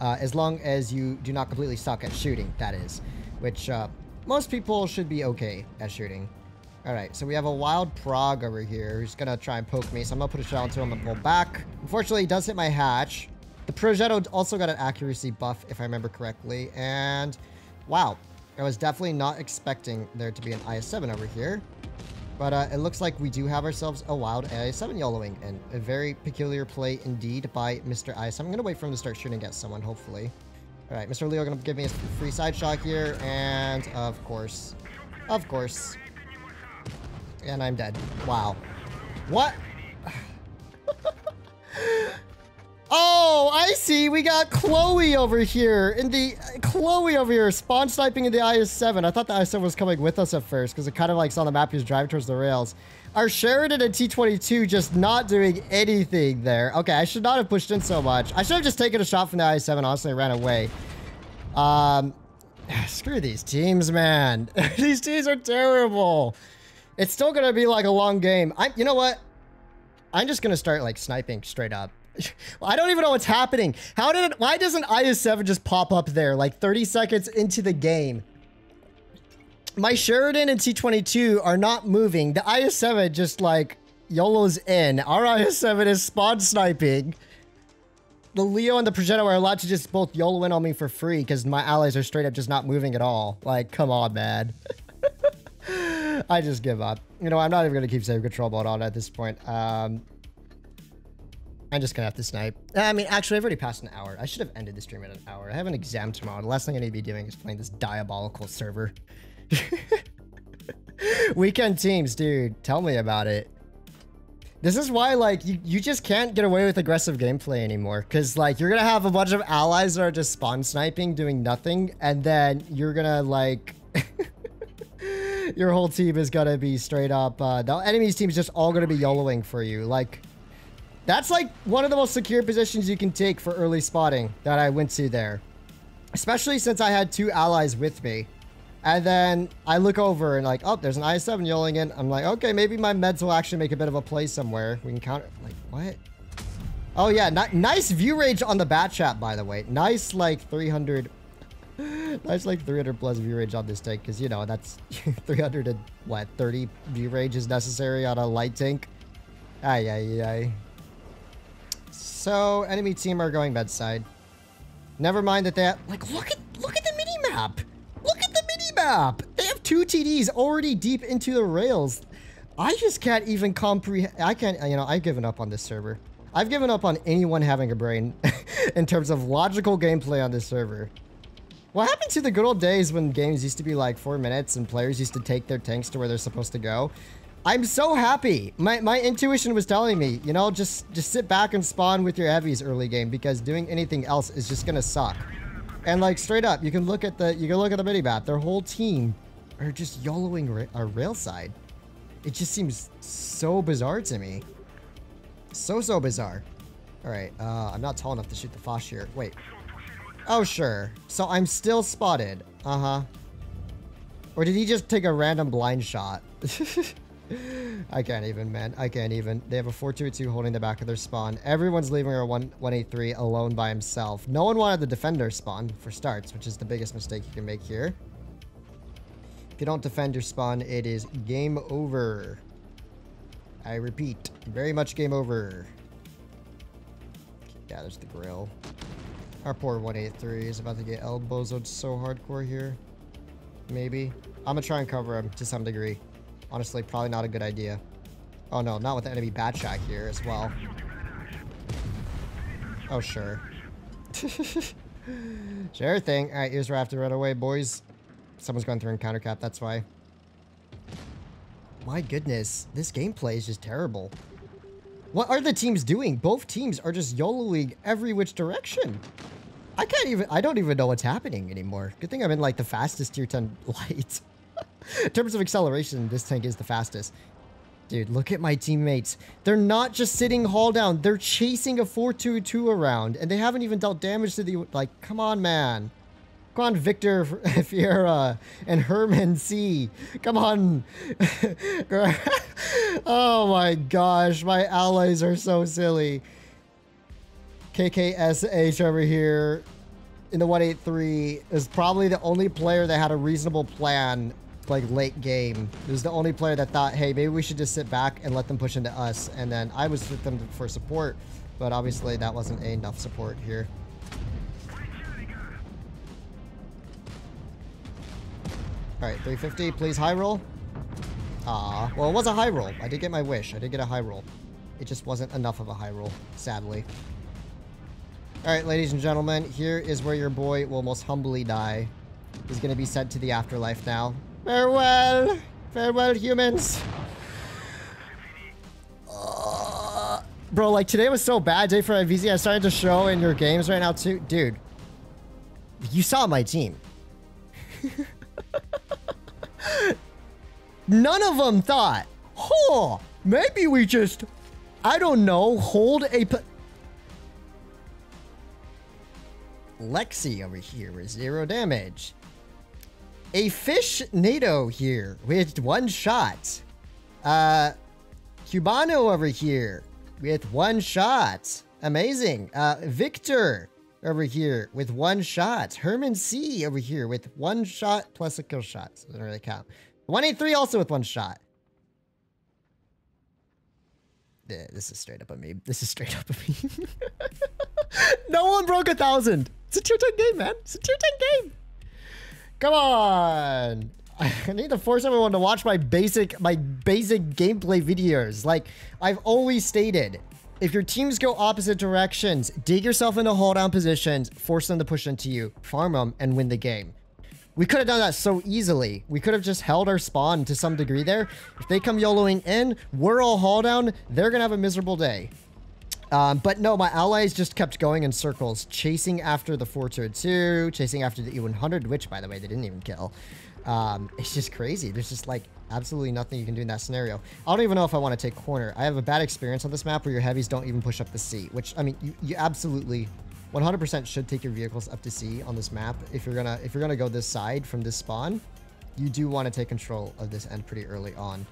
Uh, as long as you do not completely suck at shooting, that is. Which, uh, most people should be okay at shooting. Alright, so we have a wild prog over here who's gonna try and poke me, so I'm gonna put a shell into him and pull back. Unfortunately, he does hit my hatch. The Progetto also got an accuracy buff, if I remember correctly. And wow, I was definitely not expecting there to be an IS-7 over here. But uh, it looks like we do have ourselves a wild IS-7 YOLOing, and a very peculiar play indeed by Mr. IS-7. I'm going to wait for him to start shooting at someone, hopefully. All right, Mr. Leo going to give me a free side shot here, and of course, of course. And I'm dead. Wow. What? Oh, I see. We got Chloe over here in the Chloe over here spawn sniping in the IS-7. I thought the IS-7 was coming with us at first because it kind of like saw the map he was driving towards the rails. Our Sheridan and T-22 just not doing anything there. Okay, I should not have pushed in so much. I should have just taken a shot from the IS-7. Honestly, ran away. Um, screw these teams, man. these teams are terrible. It's still gonna be like a long game. I, you know what? I'm just gonna start like sniping straight up. I don't even know what's happening. How did it, why doesn't IS-7 just pop up there like 30 seconds into the game? My Sheridan and T-22 are not moving. The IS-7 just like YOLO's in. Our IS-7 is spawn sniping. The Leo and the Progetto are allowed to just both YOLO in on me for free because my allies are straight up just not moving at all. Like, come on, man. I just give up. You know, I'm not even going to keep saving control mode on at this point. Um, I'm just gonna have to snipe. I mean, actually, I've already passed an hour. I should have ended the stream at an hour. I have an exam tomorrow. The last thing I need to be doing is playing this diabolical server. Weekend teams, dude. Tell me about it. This is why, like, you, you just can't get away with aggressive gameplay anymore. Because, like, you're to have a bunch of allies that are just spawn sniping, doing nothing. And then you're to, like... your whole team is gonna be straight up. Uh, the enemy's team is just all gonna be YOLOing for you. Like, that's like one of the most secure positions you can take for early spotting that I went to there. Especially since I had two allies with me. And then I look over and like, oh, there's an IS-7 yelling in. I'm like, okay, maybe my meds will actually make a bit of a play somewhere. We can counter, like, what? Oh yeah, nice view range on the bat chat, by the way. Nice, like, 300... nice, like, 300 plus view range on this tank, because, you know, that's 300 and, what, 30 view range is necessary on a light tank. Ay, ay, ay. So, enemy team are going bedside. Never mind that they have, like, look at, look at the mini-map! Look at the mini-map! They have two TDs already deep into the rails. I just can't even comprehend, I can't, you know, I've given up on this server. I've given up on anyone having a brain in terms of logical gameplay on this server. What happened to the good old days when games used to be like four minutes and players used to take their tanks to where they're supposed to go? I'm so happy. My, my intuition was telling me, you know, just, just sit back and spawn with your heavies early game because doing anything else is just gonna suck. And like straight up, you can look at the, you can look at the mini map. Their whole team are just YOLOing ra a rail side. It just seems so bizarre to me. So, so bizarre. Alright, uh, I'm not tall enough to shoot the Foch here. Wait. Oh, sure. So I'm still spotted. Uh-huh. Or did he just take a random blind shot? I can't even, man. I can't even. They have a 4-2-2 holding the back of their spawn. Everyone's leaving our 183 alone by himself. No one wanted the defender spawn for starts, which is the biggest mistake you can make here. If you don't defend your spawn, it is game over. I repeat, very much game over. Yeah, there's the Grille. Our poor 183 is about to get elbowed so hardcore here. Maybe. I'm gonna try and cover him to some degree. Honestly, probably not a good idea. Oh no, not with the enemy bat chat here as well. Oh, sure. sure thing. Alright, here's where I have to run away, boys. Someone's going through encounter cap, that's why. My goodness, this gameplay is just terrible. What are the teams doing? Both teams are just YOLOing every which direction. I can't even, I don't even know what's happening anymore. Good thing I'm in like the fastest tier 10 light. In terms of acceleration, this tank is the fastest. Dude, look at my teammates. They're not just sitting hull down. They're chasing a 4-2-2 around. And they haven't even dealt damage to the... Like, come on, man. Come on, Victor Fiera and Herman C. Come on. oh my gosh, my allies are so silly. KKSH over here in the 183 is probably the only player that had a reasonable plan like late game. It was the only player that thought, hey, maybe we should just sit back and let them push into us. And then I was with them for support, but obviously that wasn't enough support here. Alright, 350, please high roll. Ah, well, it was a high roll. I did get my wish. I did get a high roll. It just wasn't enough of a high roll, sadly. Alright, ladies and gentlemen, here is where your boy will most humbly die. He's gonna be sent to the afterlife now. Farewell! Farewell, humans! Uh, bro, like, today was so bad day for IVZ. I started to show in your games right now, too. Dude, you saw my team. None of them thought, oh, maybe we just, I don't know, hold a... Lexi over here with zero damage. A fish NATO here with one shot. Uh, Cubano over here with one shot. Amazing. Uh, Victor over here with one shot. Herman C over here with one shot plus a kill shot. So doesn't really count. 183 also with one shot. Yeah, this is straight up a meme. This is straight up a meme. no one broke a thousand. It's a tier 10 game, man. It's a tier 10 game. Come on. I need to force everyone to watch my basic my basic gameplay videos. Like I've always stated, if your teams go opposite directions, dig yourself into hold down positions, force them to push into you, farm them, and win the game. We could have done that so easily. We could have just held our spawn to some degree there. If they come YOLOing in, we're all hull down, they're to have a miserable day. Um, but no, my allies just kept going in circles, chasing after the 422, chasing after the E100, which, by the way, they didn't even kill. Um, it's just crazy. There's just like absolutely nothing you can do in that scenario. I don't even know if I want to take corner. I have a bad experience on this map where your heavies don't even push up the C, which I mean, you, you absolutely 100% should take your vehicles up to C on this map. If you're gonna if you're gonna go this side from this spawn, you do want to take control of this end pretty early on.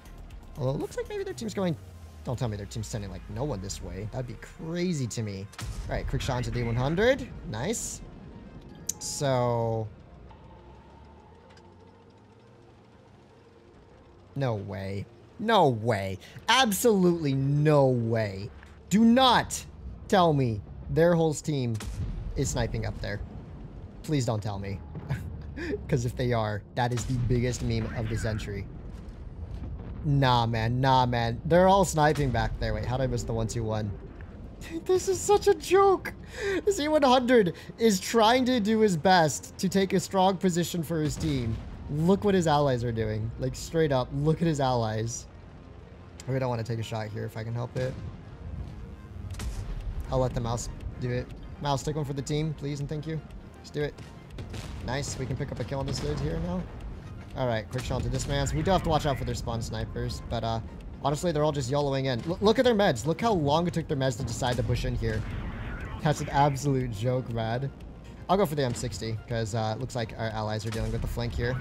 Although it looks like maybe their team's going. Don't tell me their team's sending like no one this way. That'd be crazy to me. All right, quick shot into the 100. Nice. So No way. No way. Absolutely no way. Do not tell me their whole team is sniping up there. Please don't tell me. Because if they are, that is the biggest meme of the century. Nah, man. Nah, man. They're all sniping back there. Wait, how did I miss the 1-2-1? This is such a joke. E100 is trying to do his best to take a strong position for his team. Look what his allies are doing. Like, straight up, look at his allies. I really don't want to take a shot here if I can help it. I'll let the Maus do it. Maus, take one for the team, please, and thank you. Let's do it. Nice. We can pick up a kill on this dude here now. Alright, quick shot to this man. So we do have to watch out for their spawn snipers, but uh, honestly, they're all just YOLOing in. L look at their meds. Look how long it took their meds to decide to push in here. That's an absolute joke, man. I'll go for the M60, because uh, it looks like our allies are dealing with the flank here.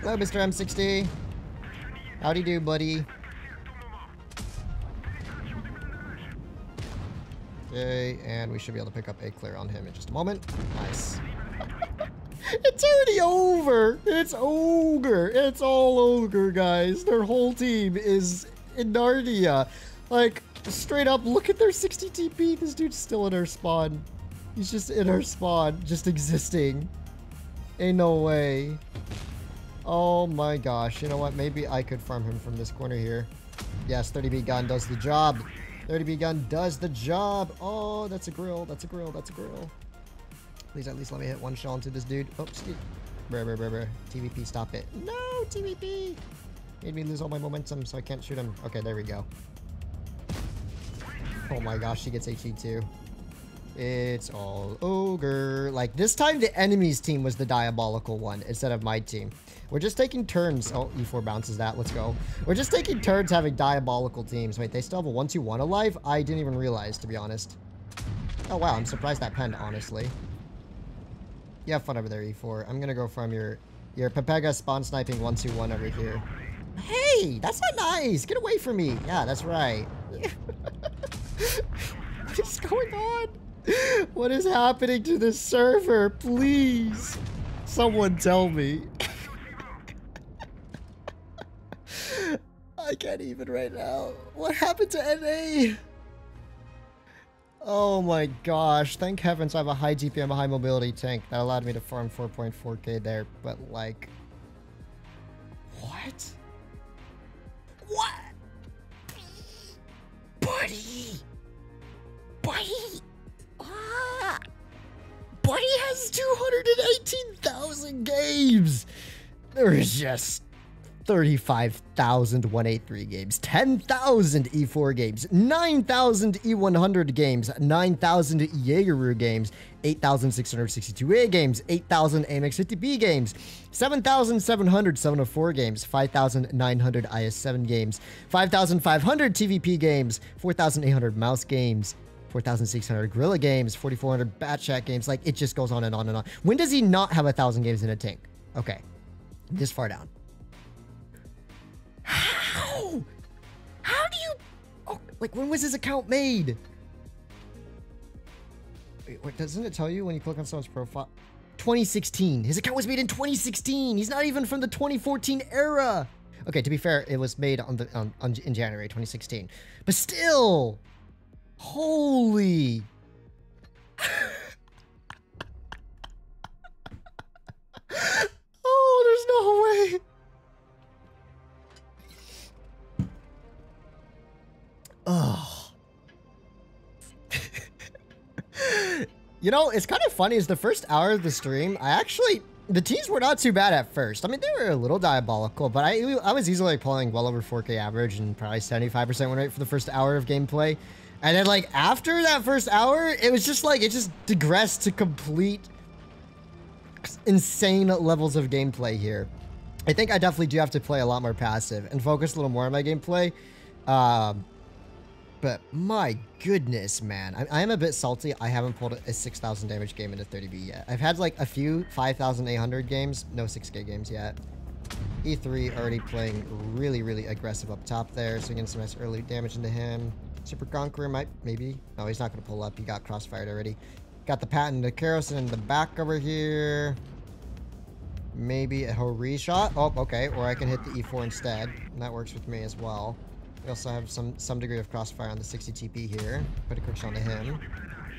Hello, Mr. M60. Howdy do, buddy. Okay, and we should be able to pick up a clear on him in just a moment. Nice. It's already over. It's ogre. It's all ogre, guys. Their whole team is in Narnia. Like, straight up, look at their 60 TP. This dude's still in our spawn. He's just in our spawn, just existing. Ain't no way. Oh my gosh. You know what? Maybe I could farm him from this corner here. Yes, 30B gun does the job. 30B gun does the job. Oh, that's a Grille. That's a Grille. That's a Grille. Please at least let me hit one shell into this dude. Excuse. Brr, brr, brr, brr. TVP, stop it. No, TVP. Made me lose all my momentum, so I can't shoot him. Okay, there we go. Oh my gosh, she gets HE too. It's all ogre. Like, this time the enemy's team was the diabolical one instead of my team. We're just taking turns. Oh, E4 bounces that. Let's go. We're just taking turns having diabolical teams. Wait, they still have a 1-2-1 alive? I didn't even realize, to be honest. Oh, wow. I'm surprised that penned, honestly. You have fun over there, E4. I'm gonna go from your your Pepega spawn sniping 1-2-1 over here. Hey, that's not nice. Get away from me. Yeah, that's right. what is going on? What is happening to this server? Please. Someone tell me. I can't even right now. What happened to NA? Oh my gosh. Thank heavens I have a high GPM, a high mobility tank that allowed me to farm 4.4k there. But like... What? What? Buddy! Buddy! Ah! Buddy has 218,000 games! There is just 35,000 183 games, 10,000 E4 games, 9,000 E100 games, 9,000 Jaegeru games, 8,662A games, 8,000 AMX 50B games, 7,700 704 games, 5,900 IS7 games, 5,500 TVP games, 4,800 Maus games, 4,600 Grille games, 4,400 Bat games. Like, it just goes on and on and on. When does he not have a 1,000 games in a tank? Okay. This far down. How? How do you... Oh, like, when was his account made? Wait, wait, doesn't it tell you when you click on someone's profile? 2016. His account was made in 2016. He's not even from the 2014 era. Okay, to be fair, it was made on the on, on in January 2016. But still, holy. oh, there's no way. Oh. you know, it's kind of funny. Is the first hour of the stream, I actually the teams were not too bad at first. I mean, they were a little diabolical, but I I was easily pulling well over 4K average and probably 75% win rate for the first hour of gameplay. And then like after that first hour, it was just like it just digressed to complete insane levels of gameplay here. I think I definitely do have to play a lot more passive and focus a little more on my gameplay. Um, but my goodness, man. I, I, am a bit salty. I haven't pulled a 6,000 damage game into 30B yet. I've had like a few 5,800 games, no 6k games yet. E3 already playing really, really aggressive up top there, so getting some nice early damage into him. Super Conqueror might, maybe. No, he's not going to pull up. He got crossfired already. Got the patent to Karosin in the back over here. Maybe a Hori shot. Oh, okay. Or I can hit the E4 instead. And that works with me as well. We also have some some degree of crossfire on the 60 TP here. Put a quick shot to him.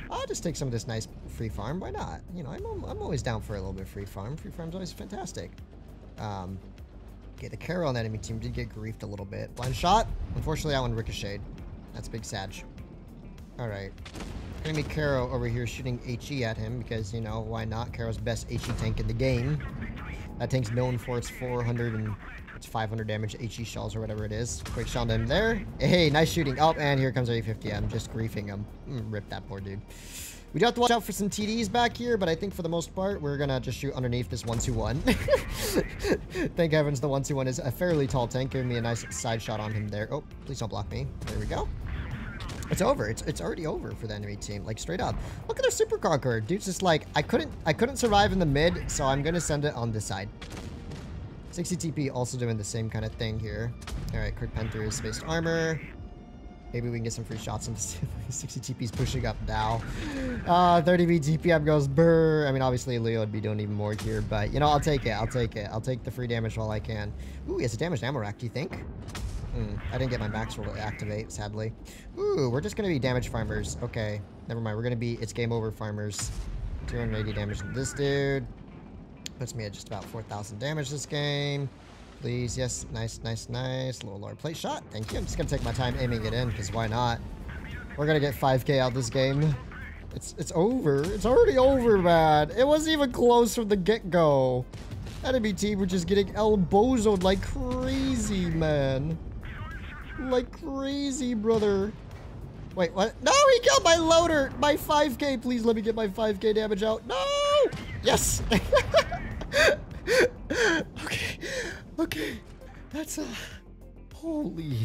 I'll just take some of this nice free farm. Why not? You know, I'm, I'm always down for a little bit of free farm. Free farm's always fantastic. Um, okay, the Carro on the enemy team did get griefed a little bit. Blind shot. Unfortunately, that one ricocheted. That's big Sag. Alright. Enemy Carro over here shooting HE at him because, you know, why not? Carro's best HE tank in the game. That tank's known for its 400 and it's 500 damage HE shells or whatever it is. Quick shot him there. Hey, nice shooting. Oh, and here comes E50. I'm just griefing him. Mm, rip that poor dude. We do have to watch out for some TDs back here, but I think for the most part, we're gonna just shoot underneath this 1-2-1. Thank heavens the 1-2-1 is a fairly tall tank, giving me a nice side shot on him there. Oh, please don't block me. There we go. It's over. It's it's already over for the enemy team. Like straight up. Look at their super conqueror. Dude's just like, I couldn't I couldn't survive in the mid, so I'm gonna send it on this side. 60 TP also doing the same kind of thing here. Alright, Kirk Panther is spaced armor. Maybe we can get some free shots on the 60 TP's pushing up now. Uh, 30B DPM goes burr. I mean, obviously Leo would be doing even more here, but you know, I'll take it. I'll take it. I'll take the free damage while I can. Ooh, he has a damaged ammo rack, do you think? Hmm, I didn't get my max roll to activate, sadly. Ooh, we're just going to be damage farmers. Okay, never mind. We're going to be it's game over farmers. 280 damage to this dude. Puts me at just about 4,000 damage this game. Please, yes, nice, nice, nice. Little lower plate shot. Thank you. I'm just going to take my time aiming it in, because why not? We're going to get 5k out this game. It's it's over. It's already over, man. It wasn't even close from the get-go. Enemy team were just getting elbozoed like crazy, man. Like crazy, brother. Wait, what? No, he got my loader! My 5k! Please let me get my 5k damage out. No! Yes! okay. Okay. That's, uh... Holy...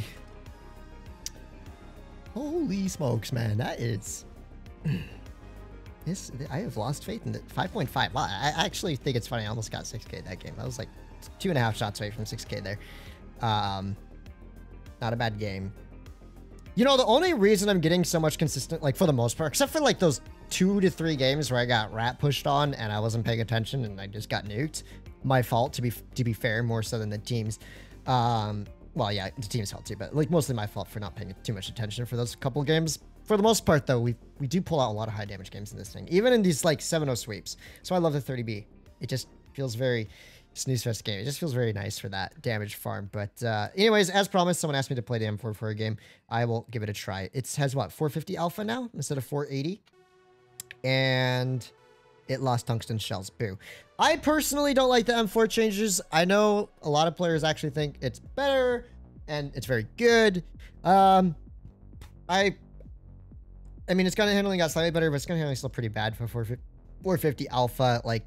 Holy smokes, man. That is... This, I have lost faith in it. 5.5. Wow, I actually think it's funny. I almost got 6k that game. I was like two and a half shots away from 6k there. Um, not a bad game. You know, the only reason I'm getting so much consistent, like for the most part, except for like those two to three games where I got rat pushed on and I wasn't paying attention and I just got nuked. My fault, to be to be fair, more so than the teams. Um, well, yeah, the team's fault too, but like mostly my fault for not paying too much attention for those couple games. For the most part, though, we we do pull out a lot of high damage games in this thing, even in these like 7-0 sweeps. So I love the 30B. It just feels very snooze fest game. It just feels very nice for that damage farm. But uh, anyways, as promised, someone asked me to play the M4 for a game. I will give it a try. It has what 450 alpha now instead of 480, and it lost tungsten shells. Boo. I personally don't like the M4 changes. I know a lot of players actually think it's better and it's very good. Um, I, I mean, it's gun handling got slightly better, but it's gun handling still pretty bad for 450, 450 alpha. Like,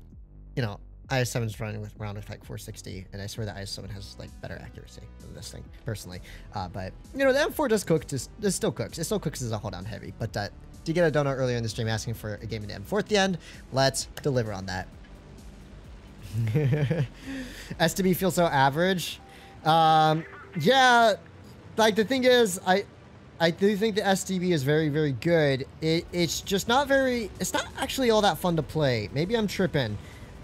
you know, IS-7's running with around with like 460, and I swear that IS-7 has like better accuracy than this thing, personally. Uh, but you know, the M4 does cook, just it still cooks. It still cooks as a hold down heavy. But uh, to get a donut earlier in the stream asking for a game in the M4 at the end, let's deliver on that. STB feels so average. Um, yeah, like the thing is, I I do think the STB is very, very good. It, it's just not very, it's not actually all that fun to play. Maybe I'm tripping,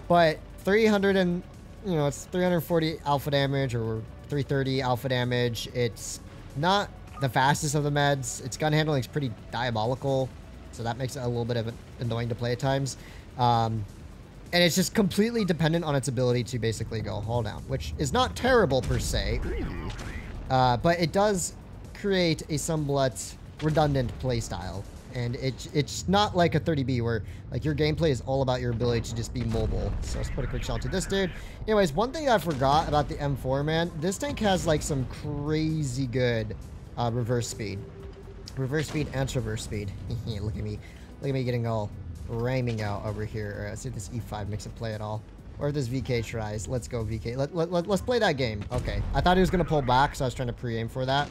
but 300 and, you know, it's 340 alpha damage or 330 alpha damage. It's not the fastest of the meds. Its gun handling is pretty diabolical. So that makes it a little bit of annoying to play at times. Um, and it's just completely dependent on its ability to basically go hull down, which is not terrible per se. Uh, but it does create a somewhat redundant playstyle and it, it's not like a 30B where like your gameplay is all about your ability to just be mobile. So let's put a quick shot to this dude. Anyways, one thing I forgot about the M4, man, this tank has like some crazy good uh, reverse speed. Reverse speed and traverse speed. Look at me. Look at me getting all ramming out over here. Let's see if this E5 makes it play at all. Or if this VK tries. Let's go, VK. Let, let, let, let's play that game. Okay. I thought he was going to pull back, so I was trying to pre-aim for that.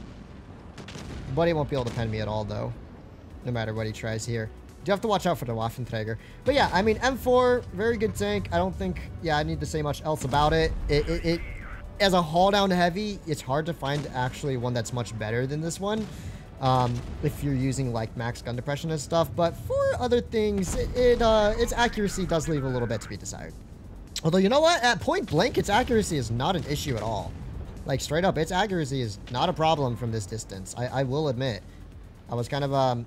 But he won't be able to pen me at all, though. No matter what he tries here. Do have to watch out for the Waffenträger. But yeah, I mean, M4, very good tank. I don't think, yeah, I need to say much else about it. It, it, it as a hull down heavy, it's hard to find actually one that's much better than this one. Um, if you're using like max gun depression and stuff, but for other things, it, it uh, its accuracy does leave a little bit to be desired. Although, you know what? At point blank, its accuracy is not an issue at all. Like, straight up, its accuracy is not a problem from this distance. I, I will admit. I was kind of, um,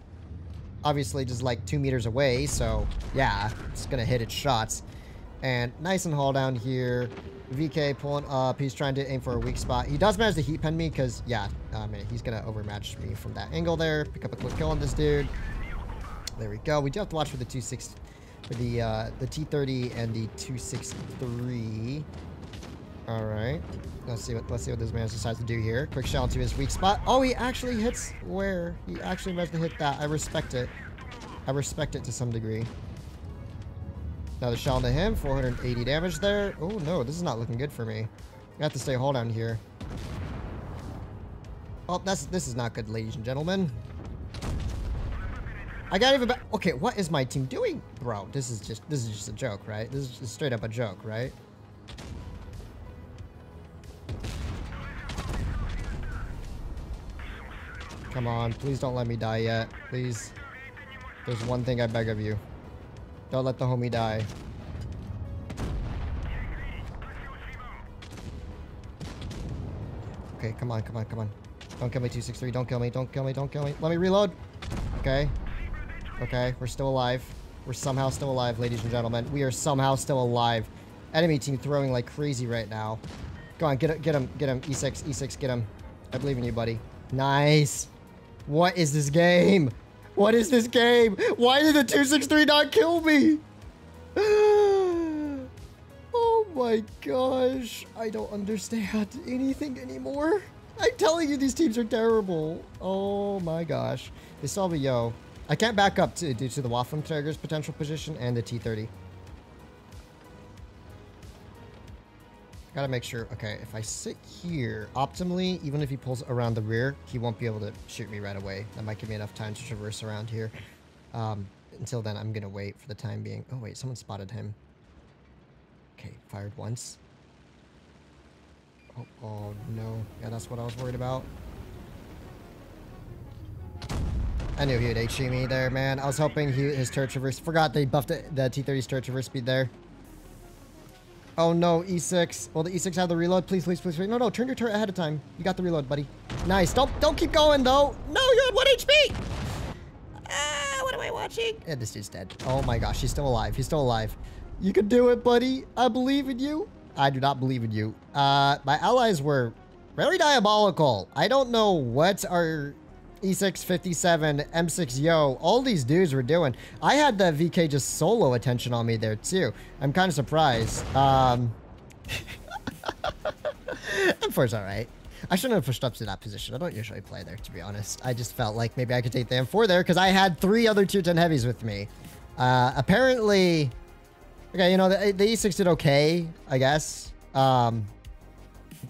obviously just like two meters away, so yeah, it's gonna hit its shots. And nice and hull down here. VK pulling up. He's trying to aim for a weak spot. He does manage to heat pen me because, yeah, I mean, he's going to overmatch me from that angle there. Pick up a quick kill on this dude. There we go. We do have to watch for the 26 for the uh, the T30 and the 263. All right. Let's see what let's see what this man decides to do here. Quick shot to his weak spot. Oh, he actually hits where? He actually managed to hit that. I respect it. I respect it to some degree. Another shot to him. 480 damage there. Oh, no. This is not looking good for me. I have to stay hull down here. Oh, that's this is not good, ladies and gentlemen. I got even Okay, what is my team doing? Bro, this is just this is just a joke, right? This is straight up a joke, right? Come on, please don't let me die yet. Please. There's one thing I beg of you. Don't let the homie die. Okay, come on, come on, come on. Don't kill me, 263. Don't kill me, don't kill me, don't kill me. Let me reload. Okay. Okay, we're still alive. We're somehow still alive, ladies and gentlemen. We are somehow still alive. Enemy team throwing like crazy right now. Go on, get, get him, get him. E6, E6, get him. I believe in you, buddy. Nice. What is this game? What is this game? Why did the 263 not kill me? oh my gosh. I don't understand anything anymore. I'm telling you, these teams are terrible. Oh my gosh. They saw me, yo. I can't back up to, due to the Waffenträger's potential position and the T-30. Gotta make sure, okay, if I sit here optimally, even if he pulls around the rear, he won't be able to shoot me right away. That might give me enough time to traverse around here. Um, until then, I'm gonna wait for the time being. Oh wait, someone spotted him. Okay, fired once. Oh, oh no. Yeah, that's what I was worried about. I knew he would HE me there, man. I was hoping he his turret traverse. Forgot they buffed it, the T-30's turret traverse speed there. Oh no, E6. Will the E6 have the reload? Please, please, please, please. No, no, turn your turret ahead of time. You got the reload, buddy. Nice. Don't don't keep going though. No, you're at 1 HP. Ah, what am I watching? Yeah, this dude's dead. Oh my gosh, he's still alive. He's still alive. You can do it, buddy. I believe in you. I do not believe in you. Uh, my allies were very diabolical. I don't know what our E657, M6 Yoh, all these dudes were doing. I had the VK just solo attention on me there too. I'm kind of surprised. Um, M4's alright. I shouldn't have pushed up to that position. I don't usually play there, to be honest. I just felt like maybe I could take the M4 there because I had three other tier 10 heavies with me. Uh, apparently, okay, you know, the, the E6 did okay, I guess. Um,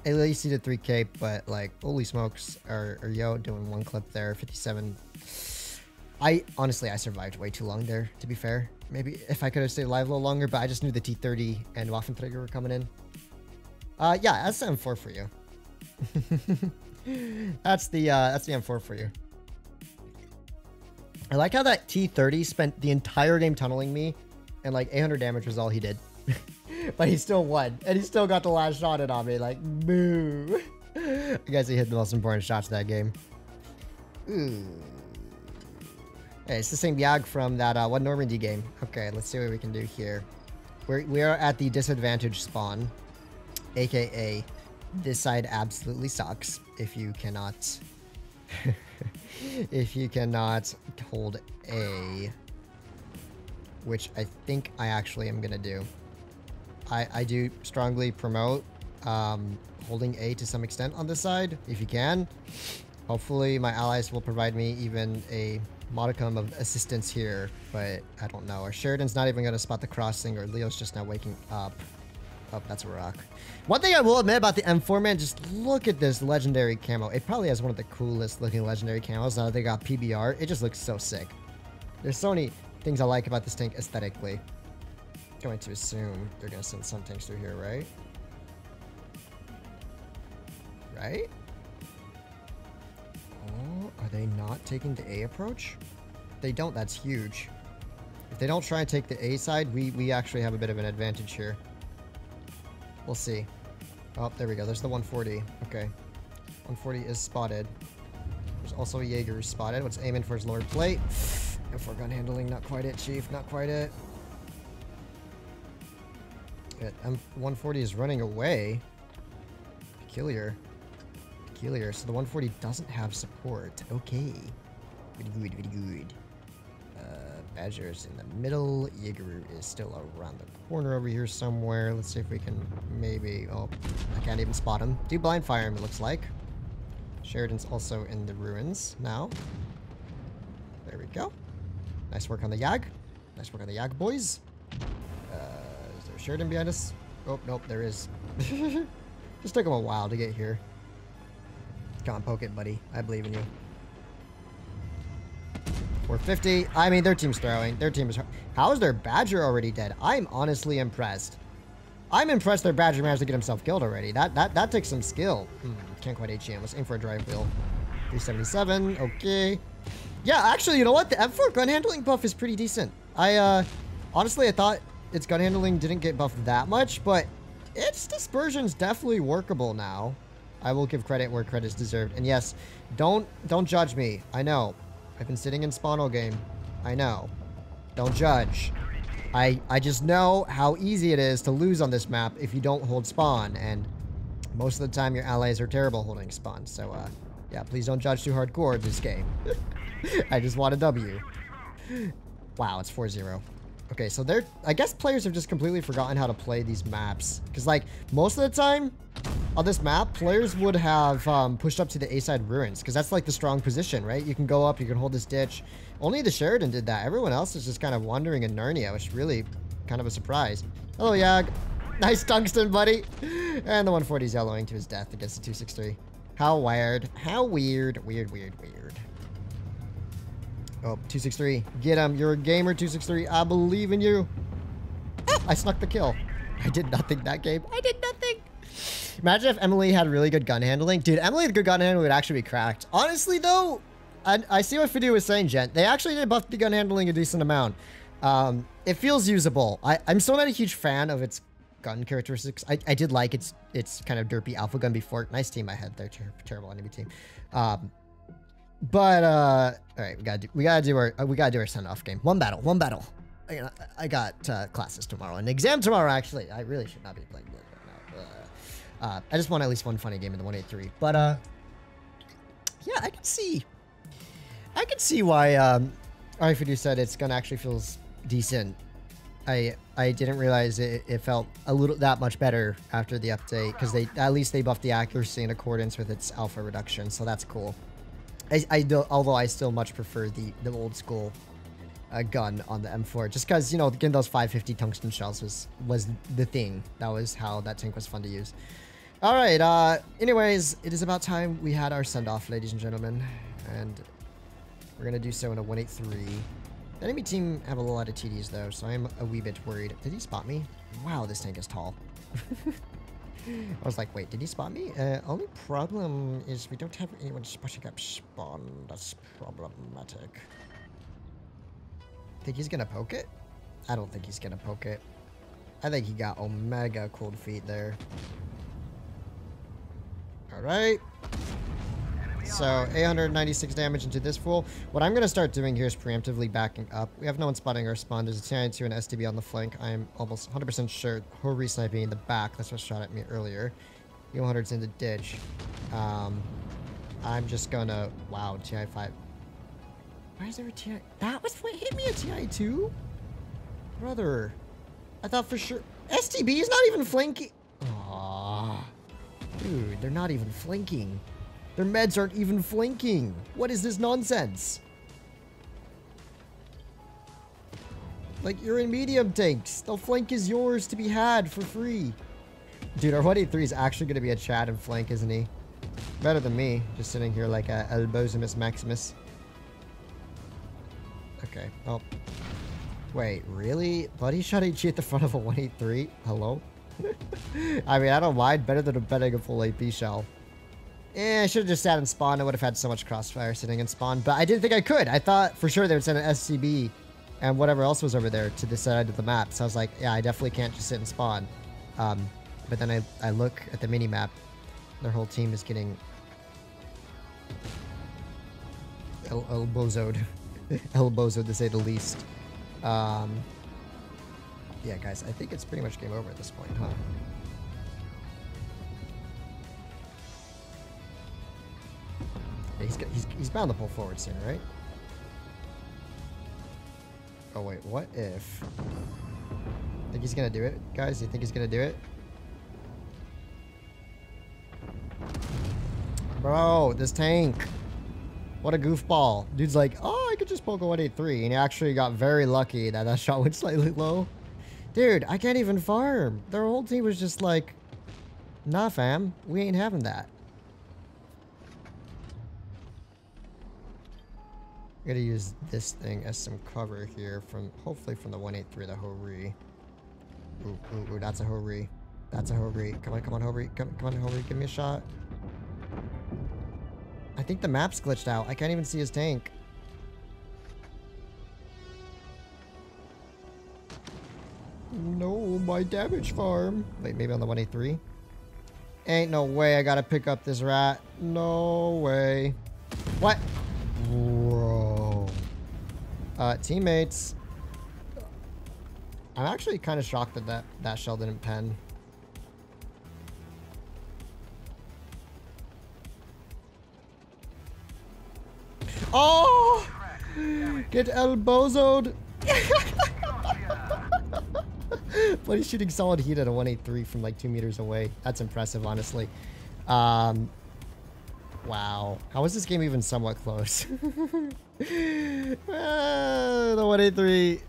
at least he did 3k, but like, holy smokes, or, or Yoh, doing one clip there, 57. I, honestly, I survived way too long there, to be fair. Maybe if I could have stayed alive a little longer, but I just knew the T30 and Waffenträger were coming in. Uh, yeah, that's the M4 for you. that's the, uh, that's the M4 for you. I like how that T30 spent the entire game tunneling me, and like 800 damage was all he did. but he still won. And he still got the last shot in on me. Like, boo. I guess he hit the most important shots that game. Ooh. Hey, it's the same Yag from that uh, one Normandy game. Okay, let's see what we can do here. We're, we are at the disadvantage spawn. AKA, this side absolutely sucks if you cannot... if you cannot hold A. Which I think I actually am going to do. I, I do strongly promote um, holding A to some extent on this side, if you can. Hopefully my allies will provide me even a modicum of assistance here, but I don't know. Sheridan's not even going to spot the crossing, or Leo's just now waking up. Oh, that's a rock. One thing I will admit about the M4, man, just look at this legendary camo. It probably has one of the coolest looking legendary camos now that they got PBR. It just looks so sick. There's so many things I like about this tank aesthetically. Going to assume they're going to send some tanks through here, right? Right? Oh, are they not taking the A approach? If they don't, that's huge. If they don't try and take the A side, we, we actually have a bit of an advantage here. We'll see. Oh, there we go. There's the 140. Okay. 140 is spotted. There's also a Jaeger spotted. What's aiming for his lower plate. And for gun handling, not quite it, Chief. Not quite it. Yeah, M140 is running away. Peculiar. Peculiar. So the 140 doesn't have support. Okay. Very good, very good. Uh, Badger's in the middle. Jaeger is still around the corner over here somewhere. Let's see if we can maybe... Oh, I can't even spot him. Do blind fire him, it looks like. Sheridan's also in the ruins now. There we go. Nice work on the Yag. Nice work on the Yag, boys. Sheridan behind us? Oh, nope, there is. Just took him a while to get here. Come on, poke it, buddy. I believe in you. 450. I mean, their team's throwing. Their team is... How is their Badger already dead? I'm honestly impressed. I'm impressed their Badger managed to get himself killed already. That that that takes some skill. Hmm, can't quite HM. Let's aim for a drive wheel. 377. Okay. Yeah, actually, you know what? The M4 gun handling buff is pretty decent. I, uh... Honestly, I thought its gun handling didn't get buffed that much, but its dispersion's definitely workable now. I will give credit where credit's deserved. And yes, don't don't judge me. I know. I've been sitting in spawn all game. I know. Don't judge. I, I just know how easy it is to lose on this map if you don't hold spawn, and most of the time your allies are terrible holding spawn, so uh, yeah, please don't judge too hardcore this game. I just want a W. Wow, it's 4-0. Okay, so they're... I guess players have just completely forgotten how to play these maps. Because, like, most of the time on this map, players would have um, pushed up to the A-side ruins. Because that's, like, the strong position, right? You can go up, you can hold this ditch. Only the Sheridan did that. Everyone else is just kind of wandering in Narnia, which is really kind of a surprise. Hello, Yag. Nice tungsten, buddy. And the 140 is yellowing to his death against the 263. How weird. How weird. Weird, weird, weird. Oh, 263. Get him. You're a gamer, 263. I believe in you. I snuck the kill. I did nothing that game. I did nothing. Imagine if Emily had really good gun handling. Dude, Emily the good gun handling would actually be cracked. Honestly, though, I, I see what Fidu was saying, gent. They actually did buff the gun handling a decent amount. Um, it feels usable. I, I'm still not a huge fan of its gun characteristics. I, I did like its its kind of derpy alpha gun before. Nice team I had there. Ter terrible enemy team. Um, but uh, all right, we gotta do we gotta do our uh, we gotta do our send off game. One battle, one battle. I, I got uh, classes tomorrow, an exam tomorrow. Actually, I really should not be playing this right now. Uh, I just want at least one funny game in the 183. But uh, yeah, I can see, I can see why um, Arifudu said it's gonna actually feels decent. I I didn't realize it, it felt a little that much better after the update because they at least they buffed the accuracy in accordance with its alpha reduction, so that's cool. I, I do, although I still much prefer the the old school uh, gun on the M4, just because you know getting those 550 tungsten shells was was the thing. That was how that tank was fun to use. All right. Uh, anyways, it is about time we had our send off, ladies and gentlemen, and we're gonna do so in a 183. The enemy team have a lot of TDs though, so I'm a wee bit worried. Did he spot me? Wow, this tank is tall. I was like, wait, did he spot me? Uh, only problem is we don't have anyone spotting up spawn. That's problematic. Think he's gonna poke it? I don't think he's gonna poke it. I think he got Omega cold feet there. Alright. So 896 damage into this fool. What I'm going to start doing here is preemptively backing up. We have no one spotting our spawn. There's a TI2 and STB on the flank. I am almost 100% sure Hori sniping in the back. That's what shot at me earlier. E100's in the ditch. Um, I'm just going to... Wow, TI5. Why is there a TI... That was what hit me a TI2? Brother. I thought for sure... STB is not even flanking... Dude, they're not even flanking. Their meds aren't even flanking. What is this nonsense? Like, you're in medium tanks. The flank is yours to be had for free. Dude, our 183 is actually going to be a Chad and flank, isn't he? Better than me, just sitting here like a Elbosimus Maximus. Okay, oh. Wait, really? Bloody shot HE at the front of a 183? Hello? I mean, I don't mind. Better than a betting a full AP shell. Eh, I should have just sat in spawn. I would have had so much crossfire sitting in spawn. But I didn't think I could. I thought for sure they would send an STB and whatever else was over there to the side of the map. So I was like, yeah, I definitely can't just sit in spawn. Um, but then I, I look at the mini map. Their whole team is getting el elbozoed. elbozoed to say the least. Um, yeah, guys, I think it's pretty much game over at this point, huh? He's, he's, he's bound to pull forward soon, right? Oh, wait, what if... Think he's gonna do it, guys? You think he's gonna do it? Bro, this tank. What a goofball. Dude's like, oh, I could just poke a 183. And he actually got very lucky that that shot went slightly low. Dude, I can't even farm. Their whole team was just like, nah, fam. We ain't having that. I'm gonna use this thing as some cover here from, hopefully from the 183, the Hori. Ooh, ooh, ooh, that's a Hori. That's a Hori. Come on, come on, Hori. Come, come on, Hori. Give me a shot. I think the map's glitched out. I can't even see his tank. No, my damage farm. Wait, maybe on the 183? Ain't no way I gotta pick up this rat. No way. What? Bro. Uh, teammates. I'm actually kind of shocked that, that that shell didn't pen. Oh! Get elbozoed. but he's shooting solid heat at a 183 from like two meters away. That's impressive, honestly. Um, wow. How is this game even somewhat close? uh, the 183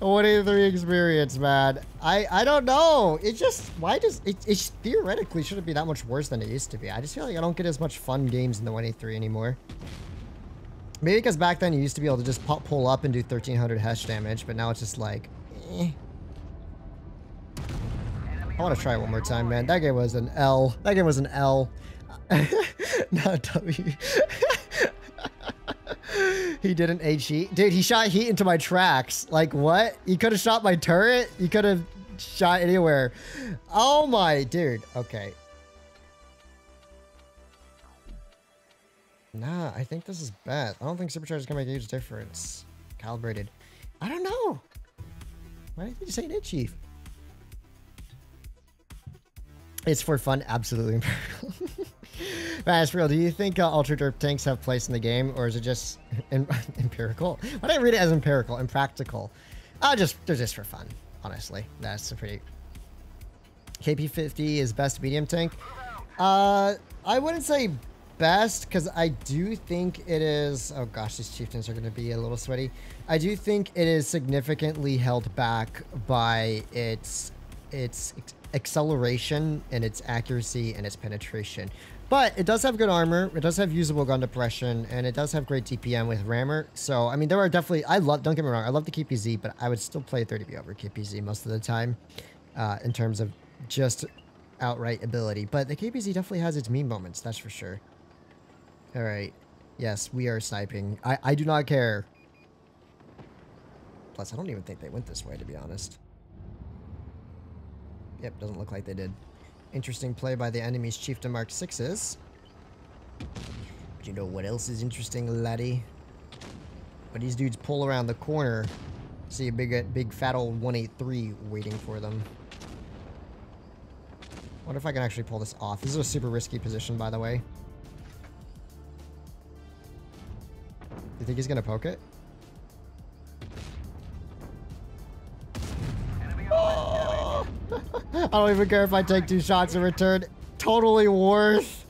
183 experience, man. I I don't know. It just why does it, it theoretically shouldn't be that much worse than it used to be. I just feel like I don't get as much fun games in the 183 anymore. Maybe because back then you used to be able to just pop, pull up and do 1300 Hesh damage, but now it's just like, eh. I want to try it one more time, man. That game was an L. That game was an L. Not W. he did an H heat. Dude, he shot heat into my tracks. Like, what? He could have shot my turret? He could have shot anywhere. Oh my, dude. Okay. Nah, I think this is bad. I don't think supercharge is gonna make a huge difference. Calibrated. I don't know. Why did you say it, Chief? It's for fun, absolutely. That's real. Do you think uh, Ultra Derp tanks have place in the game, or is it just empirical? Why do I read it as empirical? Impractical. Uh, just they're just for fun, honestly. That's a pretty. KP50 is best medium tank. Uh, I wouldn't say best because I do think it is. Oh gosh, these chieftains are going to be a little sweaty. I do think it is significantly held back by its its acceleration and its accuracy and its penetration. But it does have good armor, it does have usable gun depression, and it does have great DPM with Rammer. So, I mean, there are definitely... I love... Don't get me wrong, I love the KPZ, but I would still play 30B over KPZ most of the time uh, in terms of just outright ability. But the KPZ definitely has its mean moments, that's for sure. Alright. Yes, we are sniping. I, I do not care. Plus, I don't even think they went this way, to be honest. Yep, doesn't look like they did. Interesting play by the enemy's Chieftain Mark 6s. But you know what else is interesting, laddie? But these dudes pull around the corner. See a big, uh, big fat old 183 waiting for them. Wonder if I can actually pull this off. This is a super risky position, by the way. You think he's gonna poke it? I don't even care if I take two shots in return. Totally worth.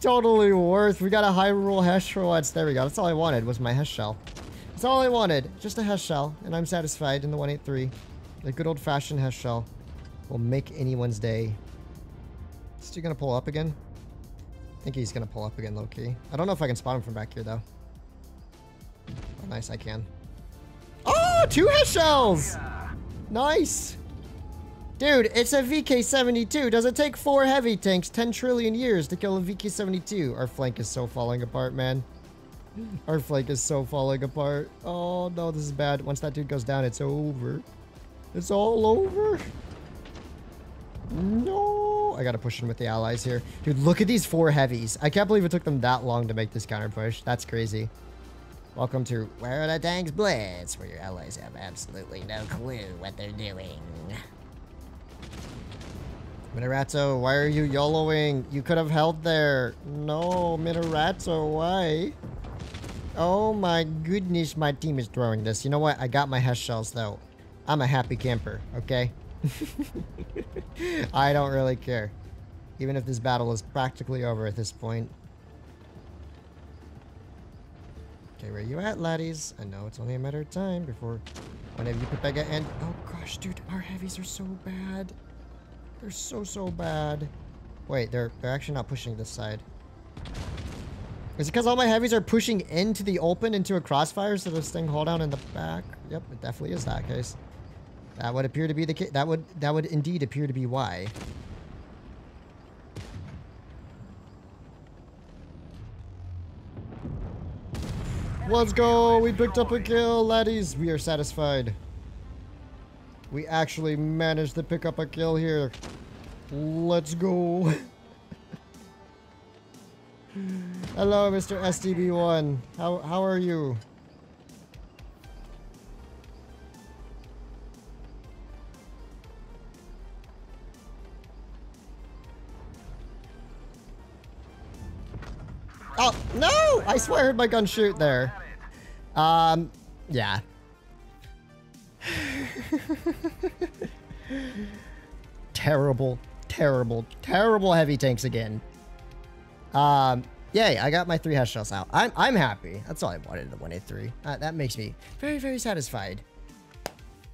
Totally worth. We got a Hyrule Hesh for once. There we go. That's all I wanted was my Hesh shell. That's all I wanted. Just a Hesh shell. And I'm satisfied in the 183. The good old-fashioned Hesh shell will make anyone's day. Is he gonna pull up again? I think he's gonna pull up again, low key. I don't know if I can spot him from back here though. Oh, nice, I can. Oh, two head shells! Nice! Dude, it's a VK-72. Does it take four heavy tanks 10 trillion years to kill a VK-72? Our flank is so falling apart, man. Our flank is so falling apart. Oh, no, this is bad. Once that dude goes down, it's over. It's all over. No. I gotta push in with the allies here. Dude, look at these four heavies. I can't believe it took them that long to make this counter push. That's crazy. Welcome to Where Are the Tanks Blitz, where your allies have absolutely no clue what they're doing. Minarazzo, why are you YOLOing? You could have held there. No, Minarazzo, why? Oh my goodness, my team is throwing this. You know what? I got my Hesh shells though. I'm a happy camper, okay? I don't really care. Even if this battle is practically over at this point. Okay, where you at, laddies? I know it's only a matter of time before one of you Pepega and... Oh gosh, dude, our heavies are so bad. They're so, so bad. Wait, they're, they're actually not pushing this side. Is it because all my heavies are pushing into the open, into a crossfire, so this thing hull down in the back? Yep, it definitely is that case. That would appear to be the case. That would, that would indeed appear to be why. Let's go! We picked up a kill, laddies! We are satisfied. We actually managed to pick up a kill here. Let's go. Hello, Mr. STB-1. How, how are you? Oh, no! I swear I heard my gun shoot there. Um, yeah. Terrible, terrible, terrible heavy tanks again. Um, yay, I got my three Hesh shells out. I'm, I'm happy. That's all I wanted in the 183. Uh, that makes me very, very satisfied.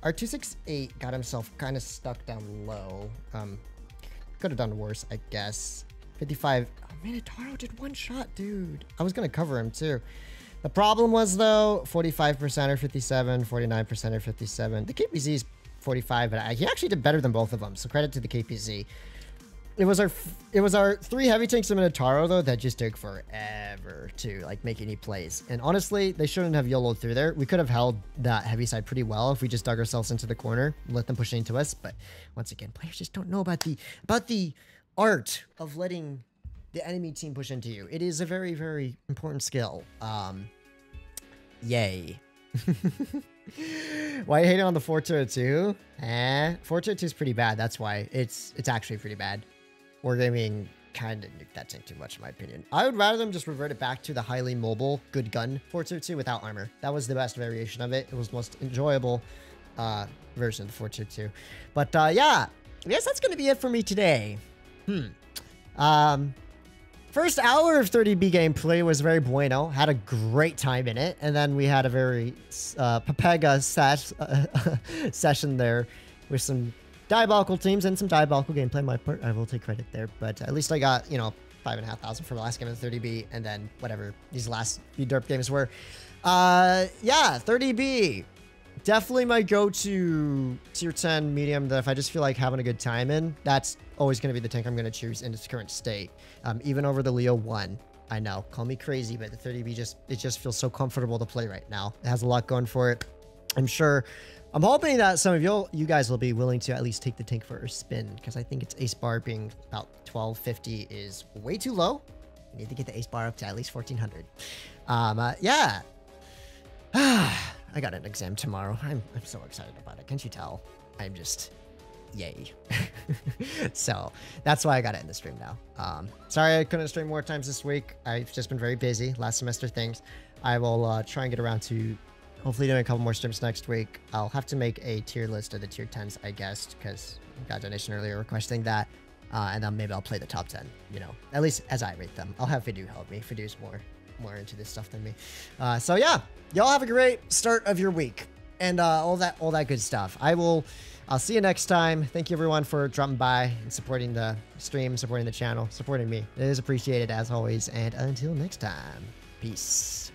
Our 268 got himself kind of stuck down low. Um, could have done worse, I guess. 55. Oh, Minotauro did one shot, dude. I was going to cover him, too. The problem was, though, 45% or 57, 49% or 57. The KPZ is 45, but I, he actually did better than both of them, so credit to the KPZ. It was our it was our three heavy tanks of Minotauro, though, that just took forever to, like, make any plays. And honestly, they shouldn't have YOLO'd through there. We could have held that heavy side pretty well if we just dug ourselves into the corner, let them push into us. But once again, players just don't know about the about the art of letting the enemy team push into you. It is a very, very important skill. Um, yay. why are you hating on the 402? Eh, 402 is pretty bad. That's why. It's it's actually pretty bad. Wargaming kind of nuked that tank too much, in my opinion. I would rather them just revert it back to the highly mobile, good gun 422 without armor. That was the best variation of it. It was most enjoyable uh, version of the 422. But uh, yeah, I guess that's going to be it for me today. Hmm. Um, first hour of 30B gameplay was very bueno. Had a great time in it. And then we had a very uh, Pepega ses uh, session there with some diabolical teams and some diabolical gameplay. My part, I will take credit there. But at least I got, you know, five and a half thousand for the last game of 30B. And then whatever these last few derp games were. Uh, yeah, 30B definitely my go-to tier 10 medium that if I just feel like having a good time in, that's always going to be the tank I'm going to choose in its current state. Um, even over the Leo 1. I know, call me crazy, but the 30B just, it just feels so comfortable to play right now. It has a lot going for it. I'm sure, I'm hoping that some of you you guys will be willing to at least take the tank for a spin because I think its ace bar being about 1250 is way too low. I need to get the ace bar up to at least 1400. Um, uh, yeah. I got an exam tomorrow. I'm, I'm so excited about it. Can't you tell? I'm just, yay. so that's why I got it in the stream now. Um, sorry I couldn't stream more times this week. I've just been very busy. Last semester things. I will uh, try and get around to hopefully doing a couple more streams next week. I'll have to make a tier list of the tier 10s, I guess, because got donation earlier requesting that. Uh, and then maybe I'll play the top 10, you know, at least as I rate them. I'll have Fidu help me. Fidu's more more into this stuff than me. Uh, so yeah, y'all have a great start of your week and uh, all that all that good stuff. I will I'll see you next time. Thank you everyone for dropping by and supporting the stream, supporting the channel, supporting me. It is appreciated as always. And until next time, peace.